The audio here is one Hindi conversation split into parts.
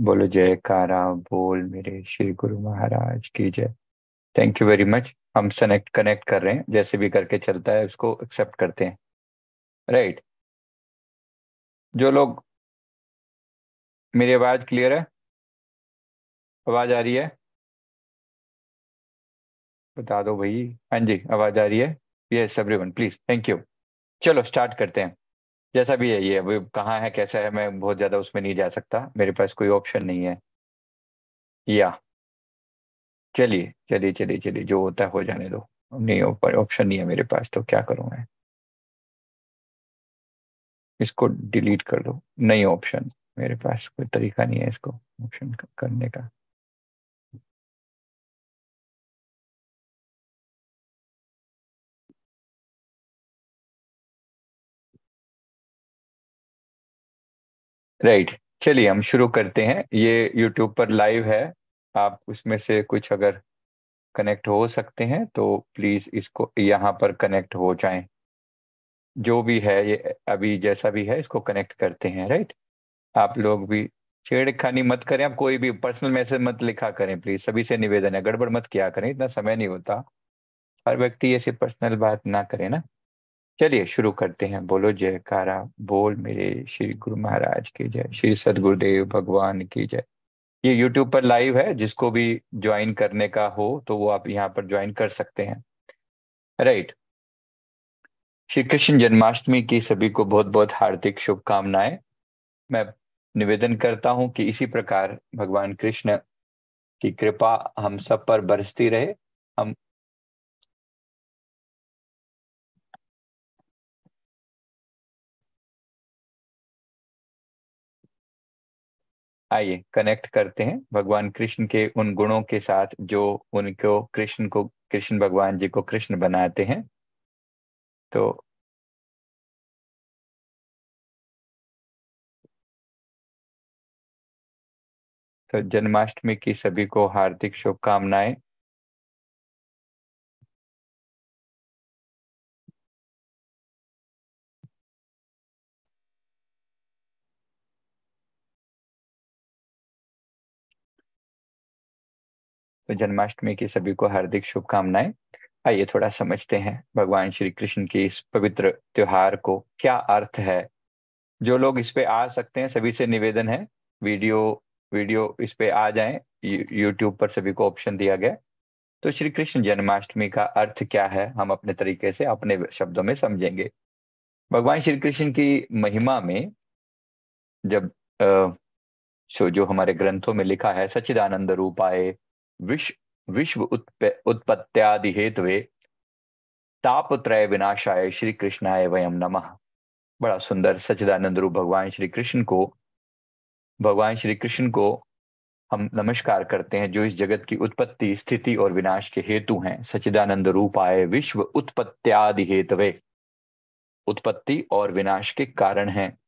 बोलो जयकारा बोल मेरे श्री गुरु महाराज की जय। थैंक यू वेरी मच हम सनेक्ट कनेक्ट कर रहे हैं, जैसे भी करके चलता है, उसको एक्सेप्ट करते हैं। Right right. जो लोग, मेरी आवाज़ क्लियर है? आवाज़ आ रही है? बता दो भाई। हाँ जी, आवाज़ आ रही है? Yes everyone please thank you चलो स्टार्ट करते हैं। जैसा भी है ये अभी कहाँ है, कैसा है, मैं बहुत ज़्यादा उसमें नहीं जा सकता। मेरे पास कोई ऑप्शन नहीं है। या। चलिए चलिए चलिए चलिए, जो होता है हो जाने दो। नहीं, ऊपर ऑप्शन नहीं है मेरे पास तो क्या करूँ मैं? इसको डिलीट कर दो। नहीं ऑप्शन मेरे पास, कोई तरीका नहीं है इसको ऑप्शन करने का। राइट चलिए, हम शुरू करते हैं। ये यूट्यूब पर लाइव है। आप उसमें से कुछ अगर कनेक्ट हो सकते हैं तो प्लीज़ इसको, यहाँ पर कनेक्ट हो जाएँ। जो भी है, ये अभी जैसा भी है, इसको कनेक्ट करते हैं राइट आप लोग भी छेड़खानी मत करें। आप कोई भी पर्सनल मैसेज मत लिखा करें प्लीज़ सभी से निवेदन है। गड़बड़ मत किया करें। इतना समय नहीं होता। हर व्यक्ति ऐसी पर्सनल बात ना करे ना। चलिए शुरू करते हैं। बोलो, जयकारा। बोल मेरे श्री गुरु महाराज की जय, श्री सदगुरुदेव भगवान की जय। ये यूट्यूब पर लाइव है, जिसको भी ज्वाइन करने का हो तो वो आप यहाँ पर ज्वाइन कर सकते हैं। राइट श्री कृष्ण जन्माष्टमी की सभी को बहुत बहुत हार्दिक शुभकामनाएँ। मैं निवेदन करता हूँ कि इसी प्रकार भगवान कृष्ण की कृपा हम सब पर बरसती रहे। हम आइए कनेक्ट करते हैं भगवान कृष्ण के उन गुणों के साथ जो उनको कृष्ण को, कृष्ण भगवान जी को कृष्ण बनाते हैं। तो तो जन्माष्टमी की सभी को हार्दिक शुभकामनाएँ। तो जन्माष्टमी की सभी को हार्दिक शुभकामनाएँ। आइए थोड़ा समझते हैं भगवान श्री कृष्ण के इस पवित्र त्योहार को। क्या अर्थ है? जो लोग इस पे आ सकते हैं, सभी से निवेदन है, वीडियो वीडियो इस पे आ जाएँ। यूट्यूब पर सभी को ऑप्शन दिया गया। तो श्री कृष्ण, जन्माष्टमी का अर्थ क्या है? हम अपने तरीके से, अपने शब्दों में समझेंगे। भगवान श्री कृष्ण की महिमा में जब, अः जो हमारे ग्रंथों में लिखा है सचिदानंद रूप आए विश्व विश्व उत्पत्त्यादि हेतुवे तापत्रय विनाशाय श्री कृष्णाय वयम नमः। बड़ा सुंदर सचिदानंद रूप भगवान श्री कृष्ण को, भगवान श्री कृष्ण को हम नमस्कार करते हैं, जो इस जगत की उत्पत्ति, स्थिति और विनाश के हेतु हैं। सचिदानंद रूप आए विश्व उत्पत्त्यादि हेतवे। उत्पत्ति और विनाश के कारण हैं।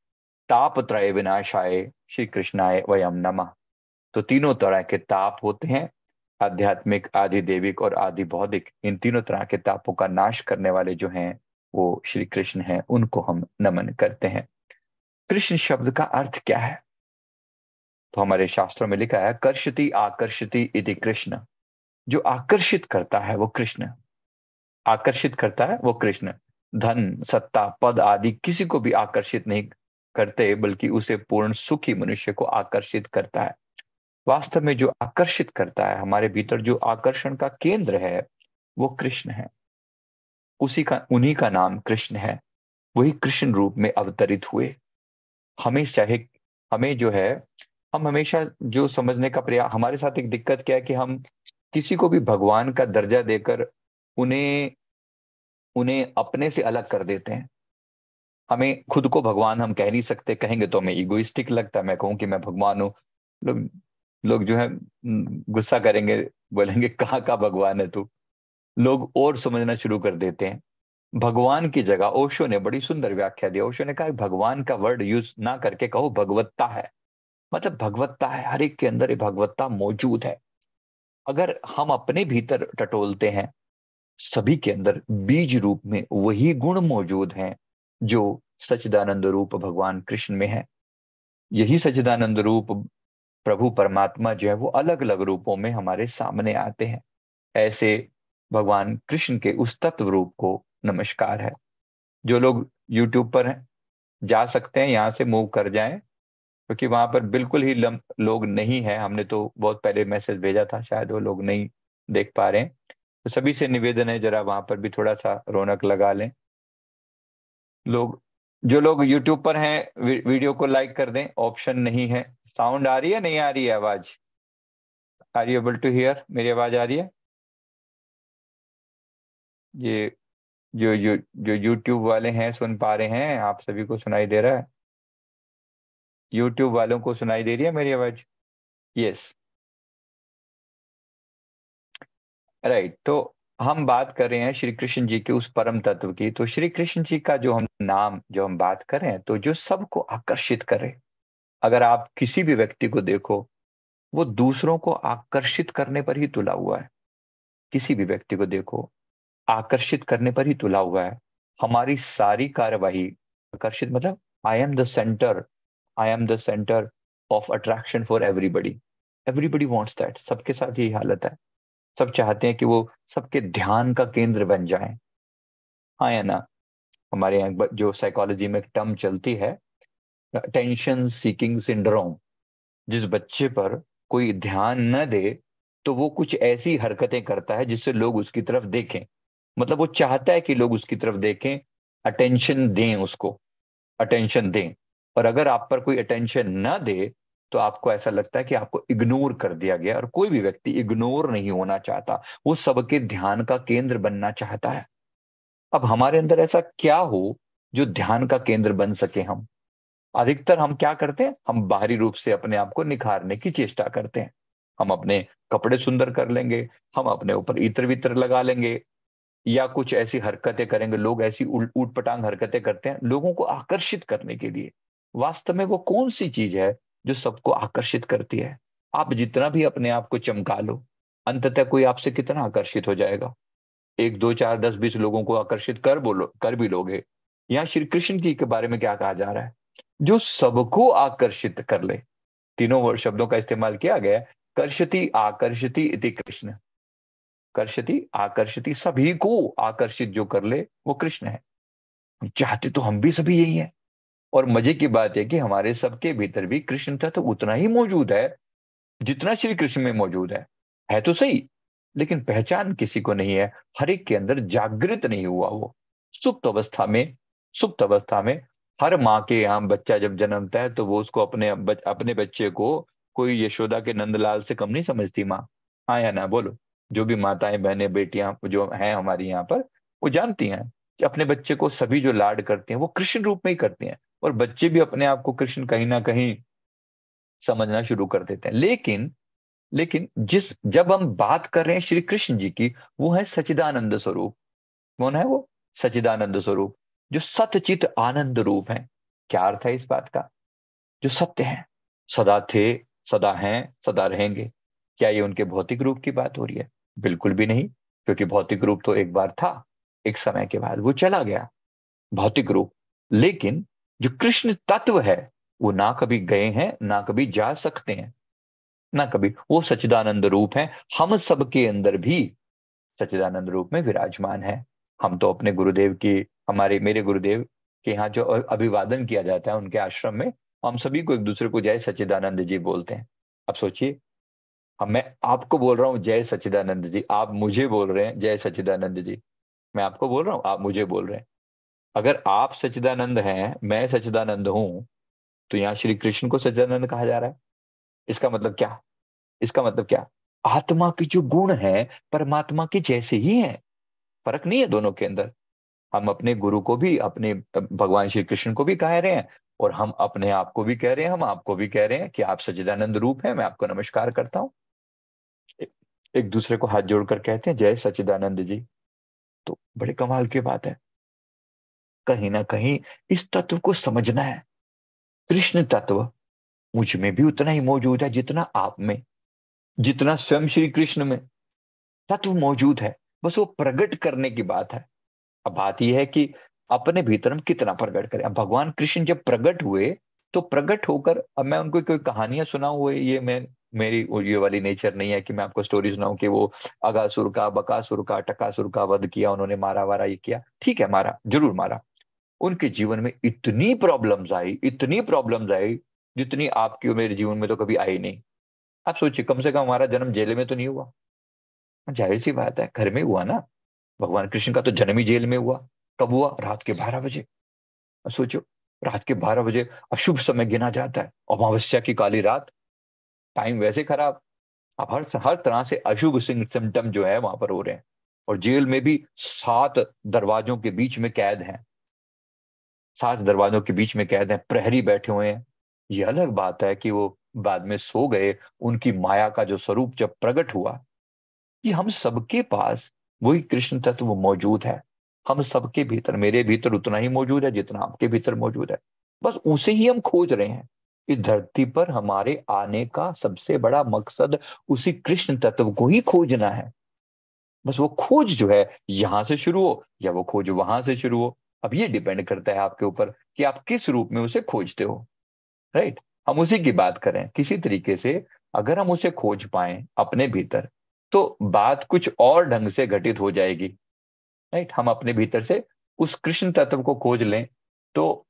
ताप त्रय विनाशाय श्री कृष्णाय वयम नमः। तो तीनों तरह के ताप होते हैं आध्यात्मिक आदि देविक और आदि बौद्धिक इन तीनों तरह के तापों का नाश करने वाले जो हैं, वो श्री कृष्ण हैं, उनको हम नमन करते हैं। कृष्ण शब्द का अर्थ क्या है? तो हमारे शास्त्रों में लिखा है, कर्षति आकर्षति इति कृष्ण। जो आकर्षित करता है, वो कृष्ण। आकर्षित करता है, वो कृष्ण। धन, सत्ता, पद आदि किसी को भी आकर्षित नहीं करते, बल्कि उसे पूर्ण सुखी मनुष्य को आकर्षित करता है। वास्तव में जो आकर्षित करता है, हमारे भीतर जो आकर्षण का केंद्र है, वो कृष्ण है। उसी का, उन्हीं का नाम कृष्ण है। वही कृष्ण रूप में अवतरित हुए। हमें चाहे, हमें जो है, हम हमेशा जो समझने का प्रयास हमारे साथ एक दिक्कत क्या है कि हम किसी को भी भगवान का दर्जा देकर उन्हें उन्हें अपने से अलग कर देते हैं। हमें खुद को भगवान हम कह नहीं सकते, कहेंगे तो हमें इगोइस्टिक लगता है। मैं कहूँ कि मैं भगवान हूँ। लोग जो है गुस्सा करेंगे, बोलेंगे, कहाँ का भगवान है तू? लोग और समझना शुरू कर देते हैं। भगवान की जगह, ओशो ने बड़ी सुंदर व्याख्या दी। ओशो ने कहा भगवान का वर्ड यूज़ ना करके कहो, भगवत्ता है। मतलब भगवत्ता है, हर एक के अंदर भगवत्ता मौजूद है। अगर हम अपने भीतर टटोलते हैं, सभी के अंदर बीज रूप में वही गुण मौजूद हैं, जो सचिदानंद रूप भगवान कृष्ण में है। यही सचिदानंद रूप प्रभु परमात्मा जो है वो अलग अलग रूपों में हमारे सामने आते हैं। ऐसे भगवान कृष्ण के उस तत्व रूप को नमस्कार है। जो लोग यूट्यूब पर हैं जा सकते हैं यहाँ से मूव कर जाएँ क्योंकि तो वहाँ पर बिल्कुल ही लम, लोग नहीं है। हमने तो बहुत पहले मैसेज भेजा था शायद वो लोग नहीं देख पा रहे हैं। तो सभी से निवेदन है जरा वहाँ पर भी थोड़ा सा रौनक लगा लें। लोग जो लोग यूट्यूब पर हैं वीडियो को लाइक कर दें ऑप्शन नहीं है। साउंड आ रही है? नहीं आ रही है आवाज़? Are you able to hear मेरी आवाज़ आ रही है? ये जो जो जो यूट्यूब वाले हैं, सुन पा रहे हैं, आप सभी को सुनाई दे रहा है। यूट्यूब वालों को सुनाई दे रही है मेरी आवाज़? यस राइट तो हम बात कर रहे हैं श्री कृष्ण जी के उस परम तत्व की। तो श्री कृष्ण जी का जो हम नाम, जो हम बात कर रहे हैं तो जो सबको आकर्षित करे। अगर आप किसी भी व्यक्ति को देखो, वो दूसरों को आकर्षित करने पर ही तुला हुआ है। किसी भी व्यक्ति को देखो, आकर्षित करने पर ही तुला हुआ है। हमारी सारी कार्यवाही आकर्षित मतलब I am the centre I am the centre of attraction for everybody everybody wants that सबके साथ यही हालत है। सब चाहते हैं कि वो सबके ध्यान का केंद्र बन जाए। हाँ या ना? हमारे यहाँ जो साइकोलॉजी में एक टर्म चलती है टेंशन सीकिंग सिंड्रोम, जिस बच्चे पर कोई ध्यान न दे तो वो कुछ ऐसी हरकतें करता है जिससे लोग उसकी तरफ़ देखें। मतलब वो चाहता है कि लोग उसकी तरफ़ देखें, अटेंशन दें उसको, अटेंशन दें। और अगर आप पर कोई अटेंशन ना दे तो आपको ऐसा लगता है कि आपको इग्नोर कर दिया गया और कोई भी व्यक्ति इग्नोर नहीं होना चाहता। वो सबके ध्यान का केंद्र बनना चाहता है। अब हमारे अंदर ऐसा क्या हो जो ध्यान का केंद्र बन सके हम? अधिकतर हम क्या करते हैं? हम बाहरी रूप से अपने आप को निखारने की चेष्टा करते हैं। हम अपने कपड़े सुंदर कर लेंगे, हम अपने ऊपर इत्र वित्र लगा लेंगे, या कुछ ऐसी हरकतें करेंगे, लोग ऐसी ऊट पटांग हरकतें करते हैं लोगों को आकर्षित करने के लिए। वास्तव में वो कौन सी चीज़ है जो सबको आकर्षित करती है? आप जितना भी अपने आप को चमका लो, अंततः कोई आपसे कितना आकर्षित हो जाएगा? एक, दो, चार, दस, बीस लोगों को आकर्षित कर बोलो, कर भी लोगे। यहाँ श्री कृष्ण की के बारे में क्या कहा जा रहा है? जो सबको आकर्षित कर ले। तीनों शब्दों का इस्तेमाल किया गया कर्षति आकर्षति इति कृष्ण। कर्षति आकर्षति सभी को आकर्षित जो कर ले, वो कृष्ण है। चाहते तो हम भी सभी यही हैं। और मज़े की बात है कि हमारे सबके भीतर भी कृष्ण तत्व तो उतना ही मौजूद है, जितना श्री कृष्ण में मौजूद है। है तो सही, लेकिन पहचान किसी को नहीं है। हर एक के अंदर जागृत नहीं हुआ वो। सुप्त अवस्था में, सुप्त अवस्था में हर माँ के यहाँ बच्चा जब जन्मता है तो वो उसको अपने बच, अपने बच्चे को कोई यशोदा के नंदलाल से कम नहीं समझती माँ। हाँ या ना? बोलो। जो भी माताएँ बहनें बेटियाँ जो हैं हमारी यहाँ पर वो जानती हैं कि अपने बच्चे को सभी जो लाड करते हैं वो कृष्ण रूप में ही करते हैं और बच्चे भी अपने आप को कृष्ण कहीं ना कहीं समझना शुरू कर देते हैं। लेकिन लेकिन जिस जब हम बात कर रहे हैं श्री कृष्ण जी की वो है सचिदानंद स्वरूप। कौन है वो? सचिदानंद स्वरूप। जो सतचित आनंद रूप है। क्या अर्थ है इस बात का? जो सत्य है। सदा थे, सदा हैं, सदा रहेंगे। क्या ये उनके भौतिक रूप की बात हो रही है? बिल्कुल भी नहीं, क्योंकि भौतिक रूप तो एक बार था, एक समय के बाद वो चला गया। भौतिक रूप। लेकिन जो कृष्ण तत्व है, वो ना कभी गए हैं, ना कभी जा सकते हैं। ना कभी। वो सचिदानंद रूप है। हम सबके अंदर भी सचिदानंद रूप में विराजमान है। हम तो अपने गुरुदेव की, हमारे, मेरे गुरुदेव के यहाँ जो अभिवादन किया जाता है उनके आश्रम में, हम सभी को एक दूसरे को जय सचिदानंद जी बोलते हैं। अब सोचिए हम मैं आपको बोल रहा हूँ जय सचिदानंद जी, आप मुझे बोल रहे हैं जय सचिदानंद जी। मैं आपको बोल रहा हूँ, आप मुझे बोल रहे हैं। अगर आप सचिदानंद हैं, मैं सचिदानंद हूँ तो यहाँ श्री कृष्ण को सचिदानंद कहा जा रहा है। इसका मतलब क्या? इसका मतलब क्या? आत्मा के जो गुण है, परमात्मा के जैसे ही हैं। फ़र्क नहीं है दोनों के अंदर। हम अपने गुरु को भी, अपने भगवान श्री कृष्ण को भी कह रहे हैं और हम अपने आप को भी कह रहे हैं, हम आपको भी कह रहे हैं कि आप सचिदानंद रूप हैं, मैं आपको नमस्कार करता हूँ। एक दूसरे को हाथ जोड़कर कहते हैं, जय सचिदानंद जी। तो बड़े कमाल की बात है। कहीं ना कहीं इस तत्व को समझना है। कृष्ण तत्व मुझमें भी उतना ही मौजूद है जितना आप में, जितना स्वयं श्री कृष्ण में तत्व मौजूद है। बस वो प्रकट करने की बात है। अब बात यह है कि अपने भीतर हम कितना प्रकट करें। अब भगवान कृष्ण जब प्रकट हुए तो प्रकट होकर अब मैं उनको कोई कहानियाँ सुनाऊं ये मैं, मेरी ये वाली नेचर नहीं है कि मैं आपको स्टोरी सुनाऊं कि वो अगासुर का, बकासुर का, टकासुर का वध किया, उन्होंने मारा, वारा ये किया। ठीक है, मारा, ज़रूर मारा। उनके जीवन में इतनी प्रॉब्लम्स आई, इतनी प्रॉब्लम्स आई, जितनी आपकी मेरे जीवन में तो कभी आई नहीं। आप सोचिए, कम से कम हमारा जन्म जेल में तो नहीं हुआ। ज़ाहिर सी बात है, घर में हुआ ना, भगवान कृष्ण का तो जन्म ही जेल में हुआ। कब हुआ? रात के बारह बजे। सोचो, रात के बारह बजे अशुभ समय गिना जाता है। अमावस्या की काली रात टाइम वैसे खराब। अब हर हर तरह से अशुभ सिम्टम जो है, वहाँ पर हो रहे हैं। और जेल में भी सात दरवाजों के बीच में कैद हैं। सात दरवाजों के बीच में कैद हैं, प्रहरी बैठे हुए हैं। ये अलग बात है कि वो बाद में सो गए, उनकी माया का जो स्वरूप जब प्रकट हुआ कि हम सबके पास वही कृष्ण तत्व मौजूद है। हम सबके भीतर, मेरे भीतर उतना ही मौजूद है जितना आपके भीतर मौजूद है। बस उसे ही हम खोज रहे हैं। इस धरती पर हमारे आने का सबसे बड़ा मकसद उसी कृष्ण तत्व को ही खोजना है। बस वो खोज जो है, यहाँ से शुरू हो, या वो खोज वहाँ से शुरू हो। अब ये डिपेंड करता है आपके ऊपर कि आप किस रूप में उसे खोजते हो। राइट? हम उसी की बात करें। किसी तरीके से अगर हम उसे खोज पाए अपने भीतर तो बात कुछ और ढंग से घटित हो जाएगी। राइट? हम अपने भीतर से उस कृष्ण तत्व को खोज लें तो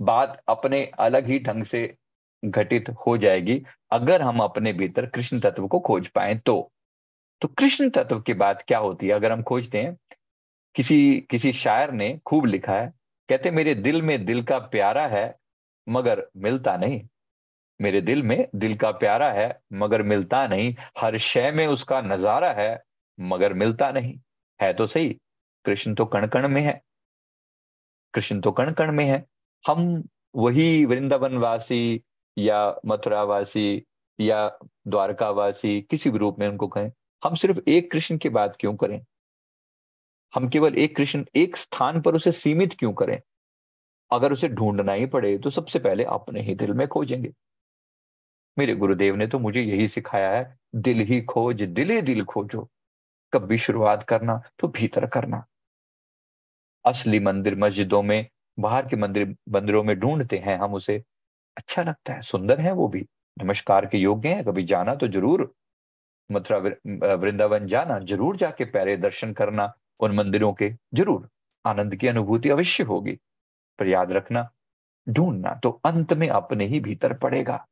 बात अपने अलग ही ढंग से घटित हो जाएगी, अगर हम अपने भीतर कृष्ण तत्व को खोज पाए तो। तो कृष्ण तत्व की बात क्या होती है? अगर हम खोजते हैं, किसी किसी शायर ने खूब लिखा है, कहते, मेरे दिल में दिल का प्यारा है, मगर मिलता नहीं। मेरे दिल में दिल का प्यारा है, मगर मिलता नहीं। हर शय में उसका नज़ारा है, मगर मिलता नहीं। है तो सही, कृष्ण तो कण कण में है। कृष्ण तो कण कण में है। हम वही वृंदावन वासी या मथुरा वासी या द्वारका वासी किसी भी रूप में उनको कहें, हम सिर्फ़ एक कृष्ण की बात क्यों करें? हम केवल एक कृष्ण एक स्थान पर उसे सीमित क्यों करें? अगर उसे ढूंढना ही पड़े तो सबसे पहले अपने ही दिल में खोजेंगे। मेरे गुरुदेव ने तो मुझे यही सिखाया है, दिल ही खोज, दिले दिल खोजो। कब भी शुरुआत करना तो भीतर करना। असली मंदिर मस्जिदों में, बाहर के मंदिर, मंदिरों में ढूंढते हैं हम उसे। अच्छा लगता है, सुंदर है वो भी। नमस्कार के योग्य है, कभी जाना तो ज़रूर। मथुरा वृंदावन जाना, ज़रूर जाके पहले दर्शन करना उन मंदिरों के। ज़रूर, आनंद की अनुभूति अवश्य होगी। पर याद रखना, ढूंढना तो अंत में अपने ही भीतर पड़ेगा।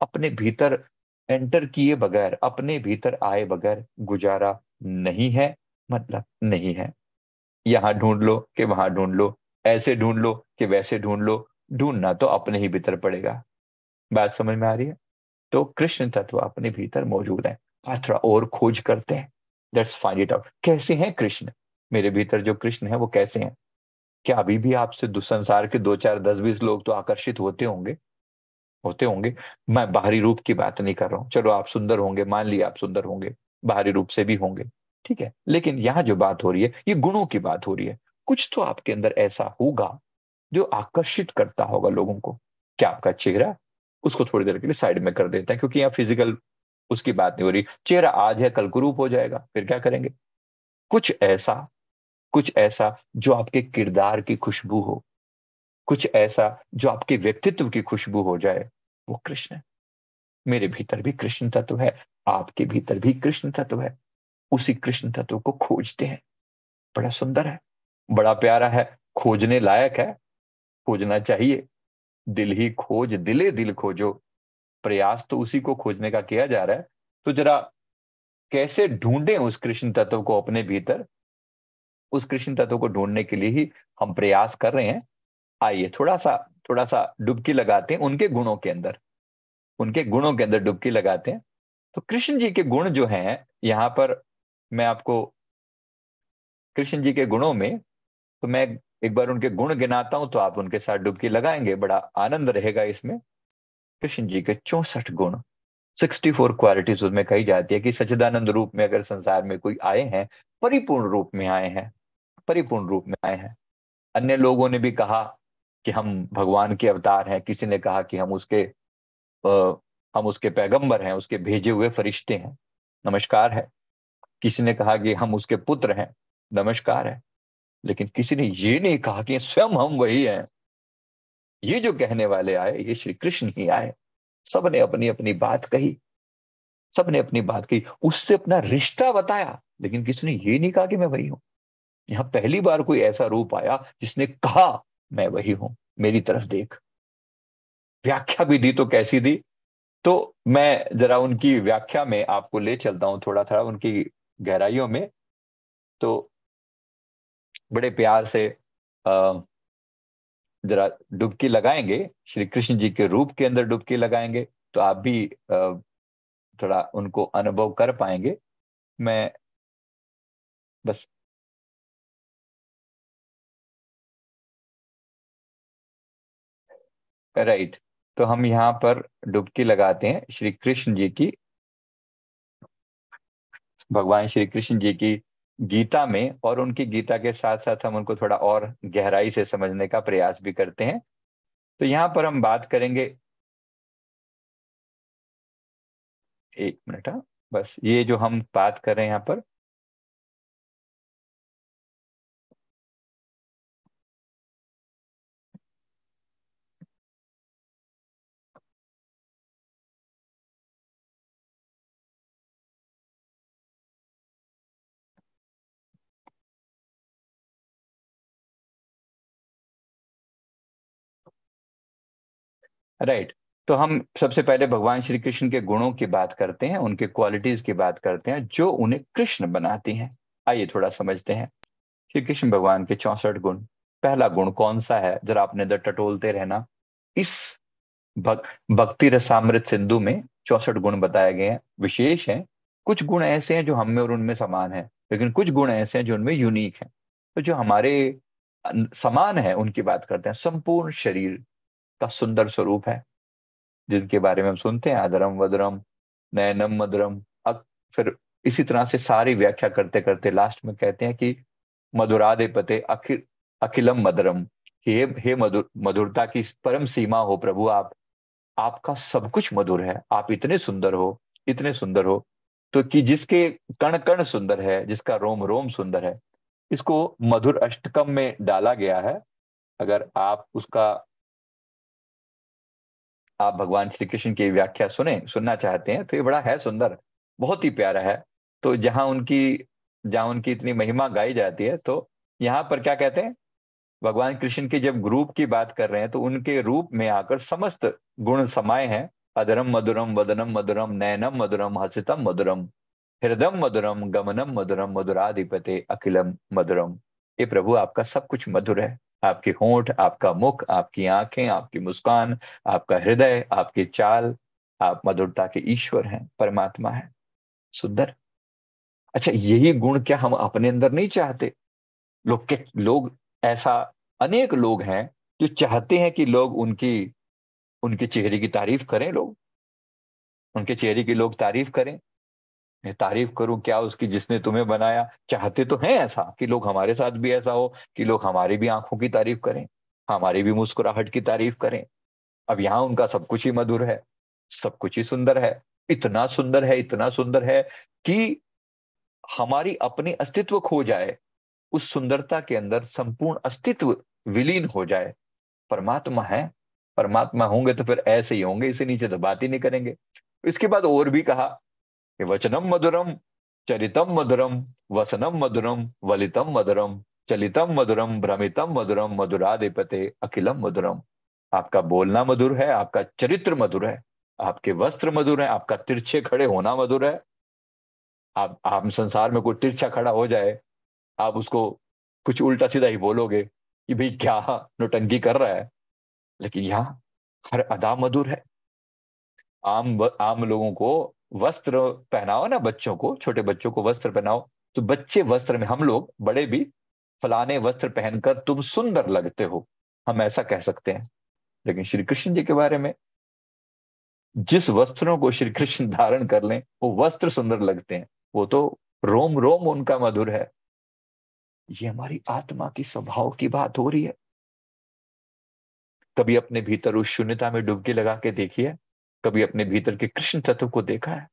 अपने भीतर एंटर किए बगैर, अपने भीतर आए बगैर गुजारा नहीं है मतलब नहीं है। यहाँ ढूंढ लो कि वहाँ ढूंढ लो, ऐसे ढूंढ लो कि वैसे ढूंढ लो, ढूंढना तो अपने ही भीतर पड़ेगा। बात समझ में आ रही है? तो कृष्ण तत्व अपने भीतर मौजूद है। थोड़ा और खोज करते हैं। लेट्स फाइंड इट आउट कैसे हैं कृष्ण? मेरे भीतर जो कृष्ण है वो कैसे हैं? क्या अभी भी आपसे संसार के दो चार दस बीस लोग तो आकर्षित होते होंगे? होते होंगे। मैं बाहरी रूप की बात नहीं कर रहा हूँ। चलो आप सुंदर होंगे, मान लिया आप सुंदर होंगे, बाहरी रूप से भी होंगे, ठीक है? लेकिन यहाँ जो बात हो रही है, ये गुणों की बात हो रही है। कुछ तो आपके अंदर ऐसा होगा जो आकर्षित करता होगा लोगों को। क्या आपका चेहरा? उसको थोड़ी देर के लिए साइड में कर देता है, क्योंकि यहाँ फ़िज़िकल उसकी बात नहीं हो रही। चेहरा आज है, कल कुरूप हो जाएगा, फिर क्या करेंगे? कुछ ऐसा कुछ ऐसा जो आपके किरदार की खुशबू हो कुछ ऐसा जो आपके व्यक्तित्व की खुशबू हो जाए, वो कृष्ण है। मेरे भीतर भी कृष्ण तत्व है, आपके भीतर भी कृष्ण तत्व है। उसी कृष्ण तत्व को खोजते हैं। बड़ा सुंदर है, बड़ा प्यारा है, खोजने लायक है। खोजना चाहिए। दिल ही खोज, दिले दिल खोजो। प्रयास तो उसी को खोजने का किया जा रहा है। तो जरा कैसे ढूंढे उस कृष्ण तत्व को अपने भीतर? उस कृष्ण तत्व को ढूँढने के लिए ही हम प्रयास कर रहे हैं। आइए, थोड़ा सा थोड़ा सा डुबकी लगाते हैं उनके गुणों के अंदर। उनके गुणों के अंदर डुबकी लगाते हैं। तो कृष्ण जी के गुण जो हैं, यहाँ पर मैं आपको, कृष्ण जी के गुणों में तो मैं एक बार उनके गुण गिनाता हूँ तो आप उनके साथ डुबकी लगाएँगे, बड़ा आनंद रहेगा इसमें। कृष्ण जी के चौसठ गुण सिक्सटी फोर क्वालिटीज उसमें कही जाती है कि सचिदानंद रूप में अगर संसार में कोई आए हैं, परिपूर्ण रूप में आए हैं, परिपूर्ण रूप में आए हैं। अन्य लोगों ने भी कहा कि हम भगवान के अवतार हैं किसी ने कहा कि हम उसके आ, हम उसके पैगंबर हैं उसके भेजे हुए फरिश्ते हैं। नमस्कार है। किसी ने कहा कि हम उसके पुत्र हैं। नमस्कार है। लेकिन किसी ने ये नहीं कहा कि स्वयं हम वही हैं। ये जो कहने वाले आए ये श्री कृष्ण ही आए। सबने अपनी अपनी बात कही। सबने अपनी बात कही। उससे अपना रिश्ता बताया। लेकिन किसी ने ये नहीं कहा कि मैं वही हूँ। यहाँ पहली बार कोई ऐसा रूप आया जिसने कहा मैं वही हूँ, मेरी तरफ़ देख। व्याख्या भी दी तो कैसी दी? तो मैं जरा उनकी व्याख्या में आपको ले चलता हूँ थोड़ा थोड़ा उनकी गहराइयों में। तो बड़े प्यार से जरा डुबकी लगाएँगे, श्री कृष्ण जी के रूप के अंदर डुबकी लगाएँगे तो आप भी थोड़ा उनको अनुभव कर पाएँगे। मैं बस राइट तो हम यहाँ पर डुबकी लगाते हैं श्री कृष्ण जी की। भगवान श्री कृष्ण जी की गीता में और उनकी गीता के साथ साथ हम उनको थोड़ा और गहराई से समझने का प्रयास भी करते हैं। तो यहाँ पर हम बात करेंगे। एक मिनट हाँ बस ये जो हम बात कर रहे हैं यहाँ पर राइट तो हम सबसे पहले भगवान श्री कृष्ण के गुणों की बात करते हैं उनके क्वालिटीज की बात करते हैं जो उन्हें कृष्ण बनाती हैं। आइए थोड़ा समझते हैं। श्री कृष्ण भगवान के चौसठ गुण। पहला गुण कौन सा है? जरा आपने इधर टटोलते रहना। इस भक, भक्ति रसामृत सिंधु में चौसठ गुण बताए गए हैं। विशेष हैं। कुछ गुण ऐसे हैं जो हम में और उनमें समान है लेकिन कुछ गुण ऐसे हैं जो उनमें यूनिक हैं। तो जो हमारे समान है उनकी बात करते हैं। संपूर्ण शरीर का सुंदर स्वरूप है, जिनके बारे में हम सुनते हैं, आदरम, वदरम, नयनम मधुरम फिर इसी तरह से सारी व्याख्या करते करते लास्ट में कहते हैं कि मधुरादे पते अखिल, अखिलम मधुरम हे हे मधुर मधुरता की परम सीमा हो प्रभु, आप, आपका सब कुछ मधुर है। आप इतने सुंदर हो, इतने सुंदर हो। तो कि जिसके कण कण सुंदर है, जिसका रोम रोम सुंदर है, इसको मधुर अष्टकम में डाला गया है। अगर आप उसका आप भगवान श्री कृष्ण की व्याख्या सुने, सुनना चाहते हैं तो ये बड़ा है सुंदर, बहुत ही प्यारा है। तो जहाँ उनकी जहाँ उनकी इतनी महिमा गाई जाती है तो यहाँ पर क्या कहते हैं? भगवान कृष्ण के जब ग्रुप की बात कर रहे हैं तो उनके रूप में आकर समस्त गुण समाये हैं। अधरम मधुरम वदनम मधुरम नयनम मधुरम हसितम मधुरम हृदम मधुरम गमनम मधुरम मधुराधिपते अखिलम मधुरम। ये प्रभु आपका सब कुछ मधुर है। आपके होंठ, आपका मुख, आपकी आँखें, आपकी मुस्कान, आपका हृदय, आपकी चाल, आप मधुरता के ईश्वर हैं, परमात्मा है। सुंदर। अच्छा यही गुण क्या हम अपने अंदर नहीं चाहते? लोग के, लोग, ऐसा अनेक लोग हैं जो चाहते हैं कि लोग उनकी, उनके चेहरे की तारीफ़ करें लोग। उनके चेहरे की लोग तारीफ़ करें। मैं तारीफ़ करूँ क्या उसकी जिसने तुम्हें बनाया? चाहते तो हैं ऐसा कि लोग हमारे साथ भी ऐसा हो, कि लोग हमारी भी आँखों की तारीफ़ करें, हमारी भी मुस्कुराहट की तारीफ़ करें। अब यहाँ उनका सब कुछ ही मधुर है, सब कुछ ही सुंदर है, इतना सुंदर है, इतना सुंदर है कि हमारी अपनी अस्तित्व खो जाए, उस सुंदरता के अंदर संपूर्ण अस्तित्व विलीन हो जाए। परमात्मा है, परमात्मा होंगे तो फिर ऐसे ही होंगे, इसे नीचे तो बात ही नहीं करेंगे। इसके बाद और भी कहा कि वचनम मधुरम चरितम मधुरम वसनम मधुरम वलितम मधुरम चलितम मधुरम भ्रमितम मधुरम मधुराधिपते अखिलम मधुरम आपका बोलना मधुर है, आपका चरित्र मधुर है, आपके वस्त्र मधुर है, आपका तिरछे खड़े होना मधुर है। आप आप संसार में कोई तिरछा खड़ा हो जाए, आप उसको कुछ उल्टा सीधा ही बोलोगे कि भाई क्या नोटंकी कर रहा है? लेकिन यहाँ हर अदा मधुर है। आम आम लोगों को वस्त्र पहनाओ ना बच्चों को, छोटे बच्चों को वस्त्र पहनाओ तो बच्चे वस्त्र में, हम लोग बड़े भी फलाने वस्त्र पहनकर तुम सुंदर लगते हो, हम ऐसा कह सकते हैं। लेकिन श्री कृष्ण जी के बारे में, जिस वस्त्रों को श्री कृष्ण धारण कर लें, वो वस्त्र सुंदर लगते हैं। वो तो रोम रोम उनका मधुर है। ये हमारी आत्मा की स्वभाव की बात हो रही है। कभी अपने भीतर उस शून्यता में डुबकी लगा के देखिए कभी अपने भीतर के कृष्ण तत्व को देखा है?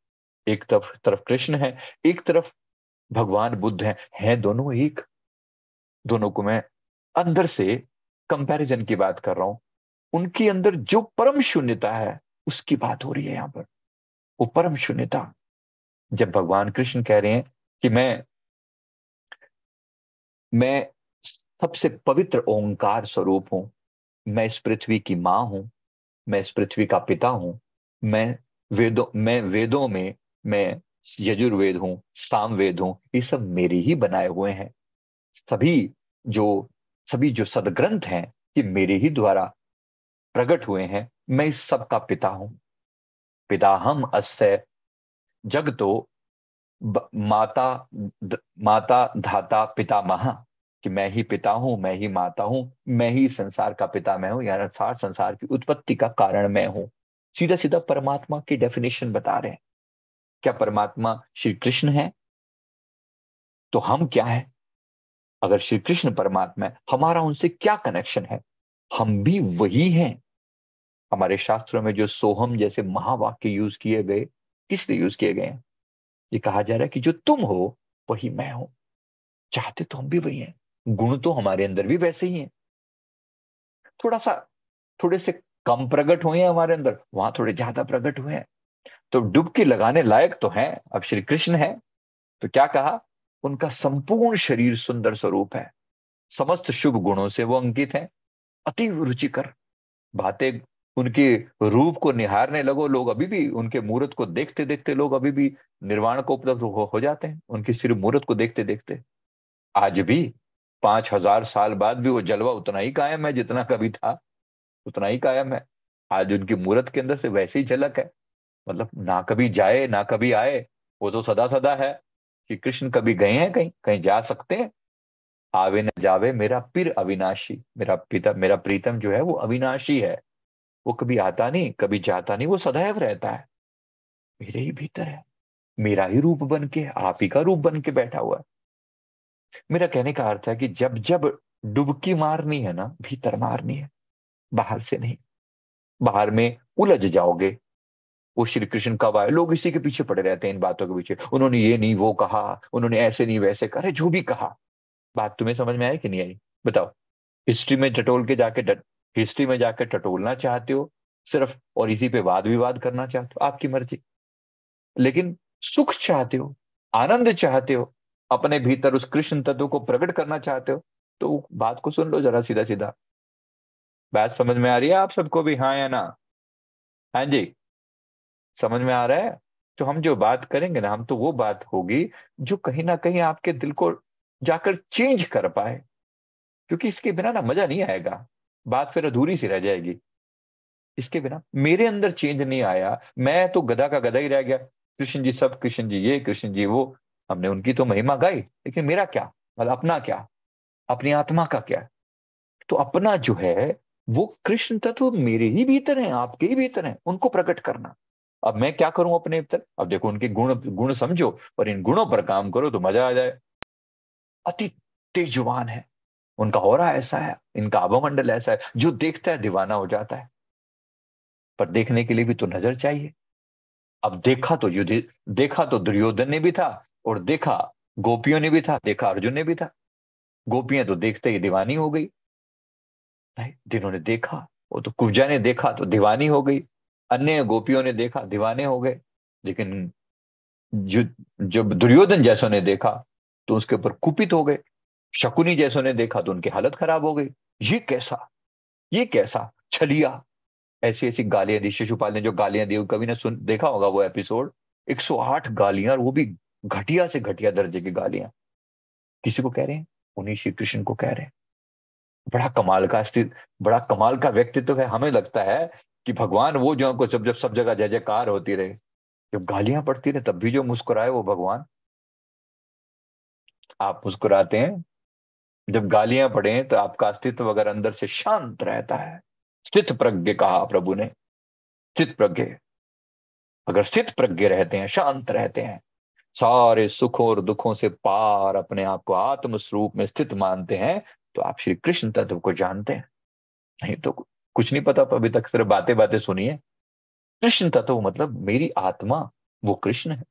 एक तरफ़ तरफ़ कृष्ण है, एक तरफ़ भगवान बुद्ध है, हैं दोनों एक। दोनों को मैं अंदर से कंपैरिजन की बात कर रहा हूँ। उनके अंदर जो परम शून्यता है, उसकी बात हो रही है यहाँ पर। वो परम शून्यता। जब भगवान कृष्ण कह रहे हैं कि मैं मैं सबसे पवित्र ओंकार स्वरूप हूँ, मैं इस पृथ्वी की माँ हूँ, मैं इस पृथ्वी का पिता हूँ मैं वेदों मैं वेदों में मैं यजुर्वेद हूँ सामवेद हूँ ये सब मेरे ही बनाए हुए हैं। सभी जो सभी जो सदग्रंथ हैं ये मेरे ही द्वारा प्रकट हुए हैं। मैं इस सब का पिता हूँ। पिता हम अस्य जग तो माता द, माता धाता पिता महा। कि मैं ही पिता हूँ मैं ही माता हूँ मैं ही संसार का पिता मैं हूँ या सार संसार की उत्पत्ति का कारण मैं हूँ। सीधा सीधा परमात्मा की डेफिनेशन बता रहे हैं। क्या परमात्मा श्री कृष्ण है? तो हम क्या है? अगर श्री कृष्ण परमात्मा है, हमारा उनसे क्या कनेक्शन है? हम भी वही हैं। हमारे शास्त्रों में जो सोहम जैसे महावाक्य यूज़ किए गए किस लिए यूज़ किए गए हैं? ये कहा जा रहा है कि जो तुम हो, वही मैं हूँ। चाहते तो हम भी वही हैं। गुण तो हमारे अंदर भी वैसे ही हैं। थोड़ा सा, थोड़े से कम प्रकट हुए हैं हमारे अंदर वहाँ थोड़े ज़्यादा प्रकट हुए हैं। तो डुबकी लगाने लायक तो हैं अब श्री कृष्ण है। तो क्या कहा? उनका संपूर्ण शरीर सुंदर स्वरूप है। समस्त शुभ गुणों से वो अंकित है। अति रुचिकर। बातें उनके रूप को निहारने लगो। लोग अभी भी उनके मूर्त को देखते देखते लोग अभी भी निर्वाण को उपलब्ध हो, हो जाते हैं। उनकी सिर्फ़ मूर्त को देखते देखते आज भी पाँच हज़ार साल बाद भी वो जलवा उतना ही कायम है जितना कभी था। उतना ही कायम है। आज उनकी मूर्त के अंदर से वैसी झलक है। मतलब ना कभी जाए, ना कभी आए, वो तो सदा सदा है कि कृष्ण कभी गए हैं कहीं कहीं जा सकते हैं। आवे न जावे मेरा पीर अविनाशी, मेरा पिता, मेरा प्रीतम जो है वो अविनाशी है। वो कभी आता नहीं, कभी जाता नहीं, वो सदैव रहता है। मेरे ही भीतर है। मेरा ही रूप बन के आप ही का रूप बन के बैठा हुआ है। मेरा कहने का अर्थ है कि जब जब डुबकी मारनी है ना, भीतर मारनी है बाहर से नहीं। बाहर में उलझ जाओगे। वो श्री कृष्ण कब आए? लोग इसी के पीछे पड़े रहते हैं इन बातों के पीछे। उन्होंने ये नहीं, वो कहा, उन्होंने ऐसे नहीं, वैसे करे जो भी कहा। बात तुम्हें समझ में आई कि नहीं आई? बताओ। हिस्ट्री में टटोल के जाके हिस्ट्री में जाकर टटोलना चाहते हो सिर्फ़ और इसी पे वाद विवाद करना चाहते हो? आपकी मर्ज़ी। लेकिन सुख चाहते हो, आनंद चाहते हो, अपने भीतर उस कृष्ण तत्व को प्रकट करना चाहते हो तो बात को सुन लो जरा सीधा सीधा बात समझ में आ रही है आप सबको भी हाँ या ना? हाँ जी। समझ में आ रहा है? तो हम जो बात करेंगे ना, हम तो वो बात होगी जो कहीं ना कहीं आपके दिल को जाकर चेंज कर पाए। क्योंकि इसके बिना ना मज़ा नहीं आएगा। बात फिर अधूरी सी रह जाएगी। इसके बिना मेरे अंदर चेंज नहीं आया। मैं तो गधा का गधा ही रह गया। कृष्ण जी सब, कृष्ण जी ये, कृष्ण जी वो। हमने उनकी तो महिमा गाई, लेकिन मेरा क्या? मतलब अपना क्या? अपनी आत्मा का क्या? तो अपना जो है वो कृष्ण तत्व मेरे ही भीतर है, आपके ही भीतर है, उनको प्रकट करना। अब मैं क्या करूँ अपने भीतर? अब देखो, उनके गुण गुण समझो, और इन गुणों पर काम करो तो मज़ा आ जाए। अति तेजवान है। उनका हो रहा ऐसा है, इनका अवमंडल ऐसा है, जो देखता है, दीवाना हो जाता है। पर देखने के लिए भी तो नज़र चाहिए। अब देखा तो युद्ध देखा तो दुर्योधन ने भी था, और देखा गोपियों ने भी था, देखा अर्जुन ने भी था। गोपियाँ तो देखते ही दीवानी हो गई। जिन्होंने देखा, वो तो कुब्जा ने देखा तो दीवानी हो गई। अन्य गोपियों ने देखा, दीवाने हो गए। लेकिन जो, जब दुर्योधन जैसों ने देखा तो उसके ऊपर कुपित हो गए। शकुनी जैसों ने देखा तो उनकी हालत खराब हो गई। ये कैसा? ये कैसा? छलिया। ऐसी ऐसी गालियाँ दी। शिशुपाल ने जो गालियाँ दी कभी ने सुन, देखा होगा वो एपिसोड? 108 गालियाँ और वो भी घटिया से घटिया दर्जे की गालियाँ। किसी को कह रहे हैं? उन्हीं श्री कृष्ण को कह रहे हैं। बड़ा कमाल का स्थित, बड़ा कमाल का व्यक्तित्व है। हमें लगता है कि भगवान वो जो को जब जब सब जगह जय जयकार होती रहे, जब गालियाँ पड़ती रहे, तब भी जो मुस्कुराए वो भगवान। आप मुस्कुराते हैं, जब गालियाँ पड़े तो आपका अस्तित्व अगर अंदर से शांत रहता है। स्थित प्रज्ञ कहा प्रभु ने। स्थित प्रज्ञ। अगर स्थित प्रज्ञ रहते हैं, शांत रहते हैं, सारे सुखों और दुखों से पार अपने आप को आत्म स्वरूप में स्थित मानते हैं तो आप श्री कृष्ण तत्व को जानते हैं। नहीं तो कुछ नहीं पता अभी तक सिर्फ़ बातें बातें सुनिए। कृष्ण तत्व मतलब मेरी आत्मा, वो कृष्ण है।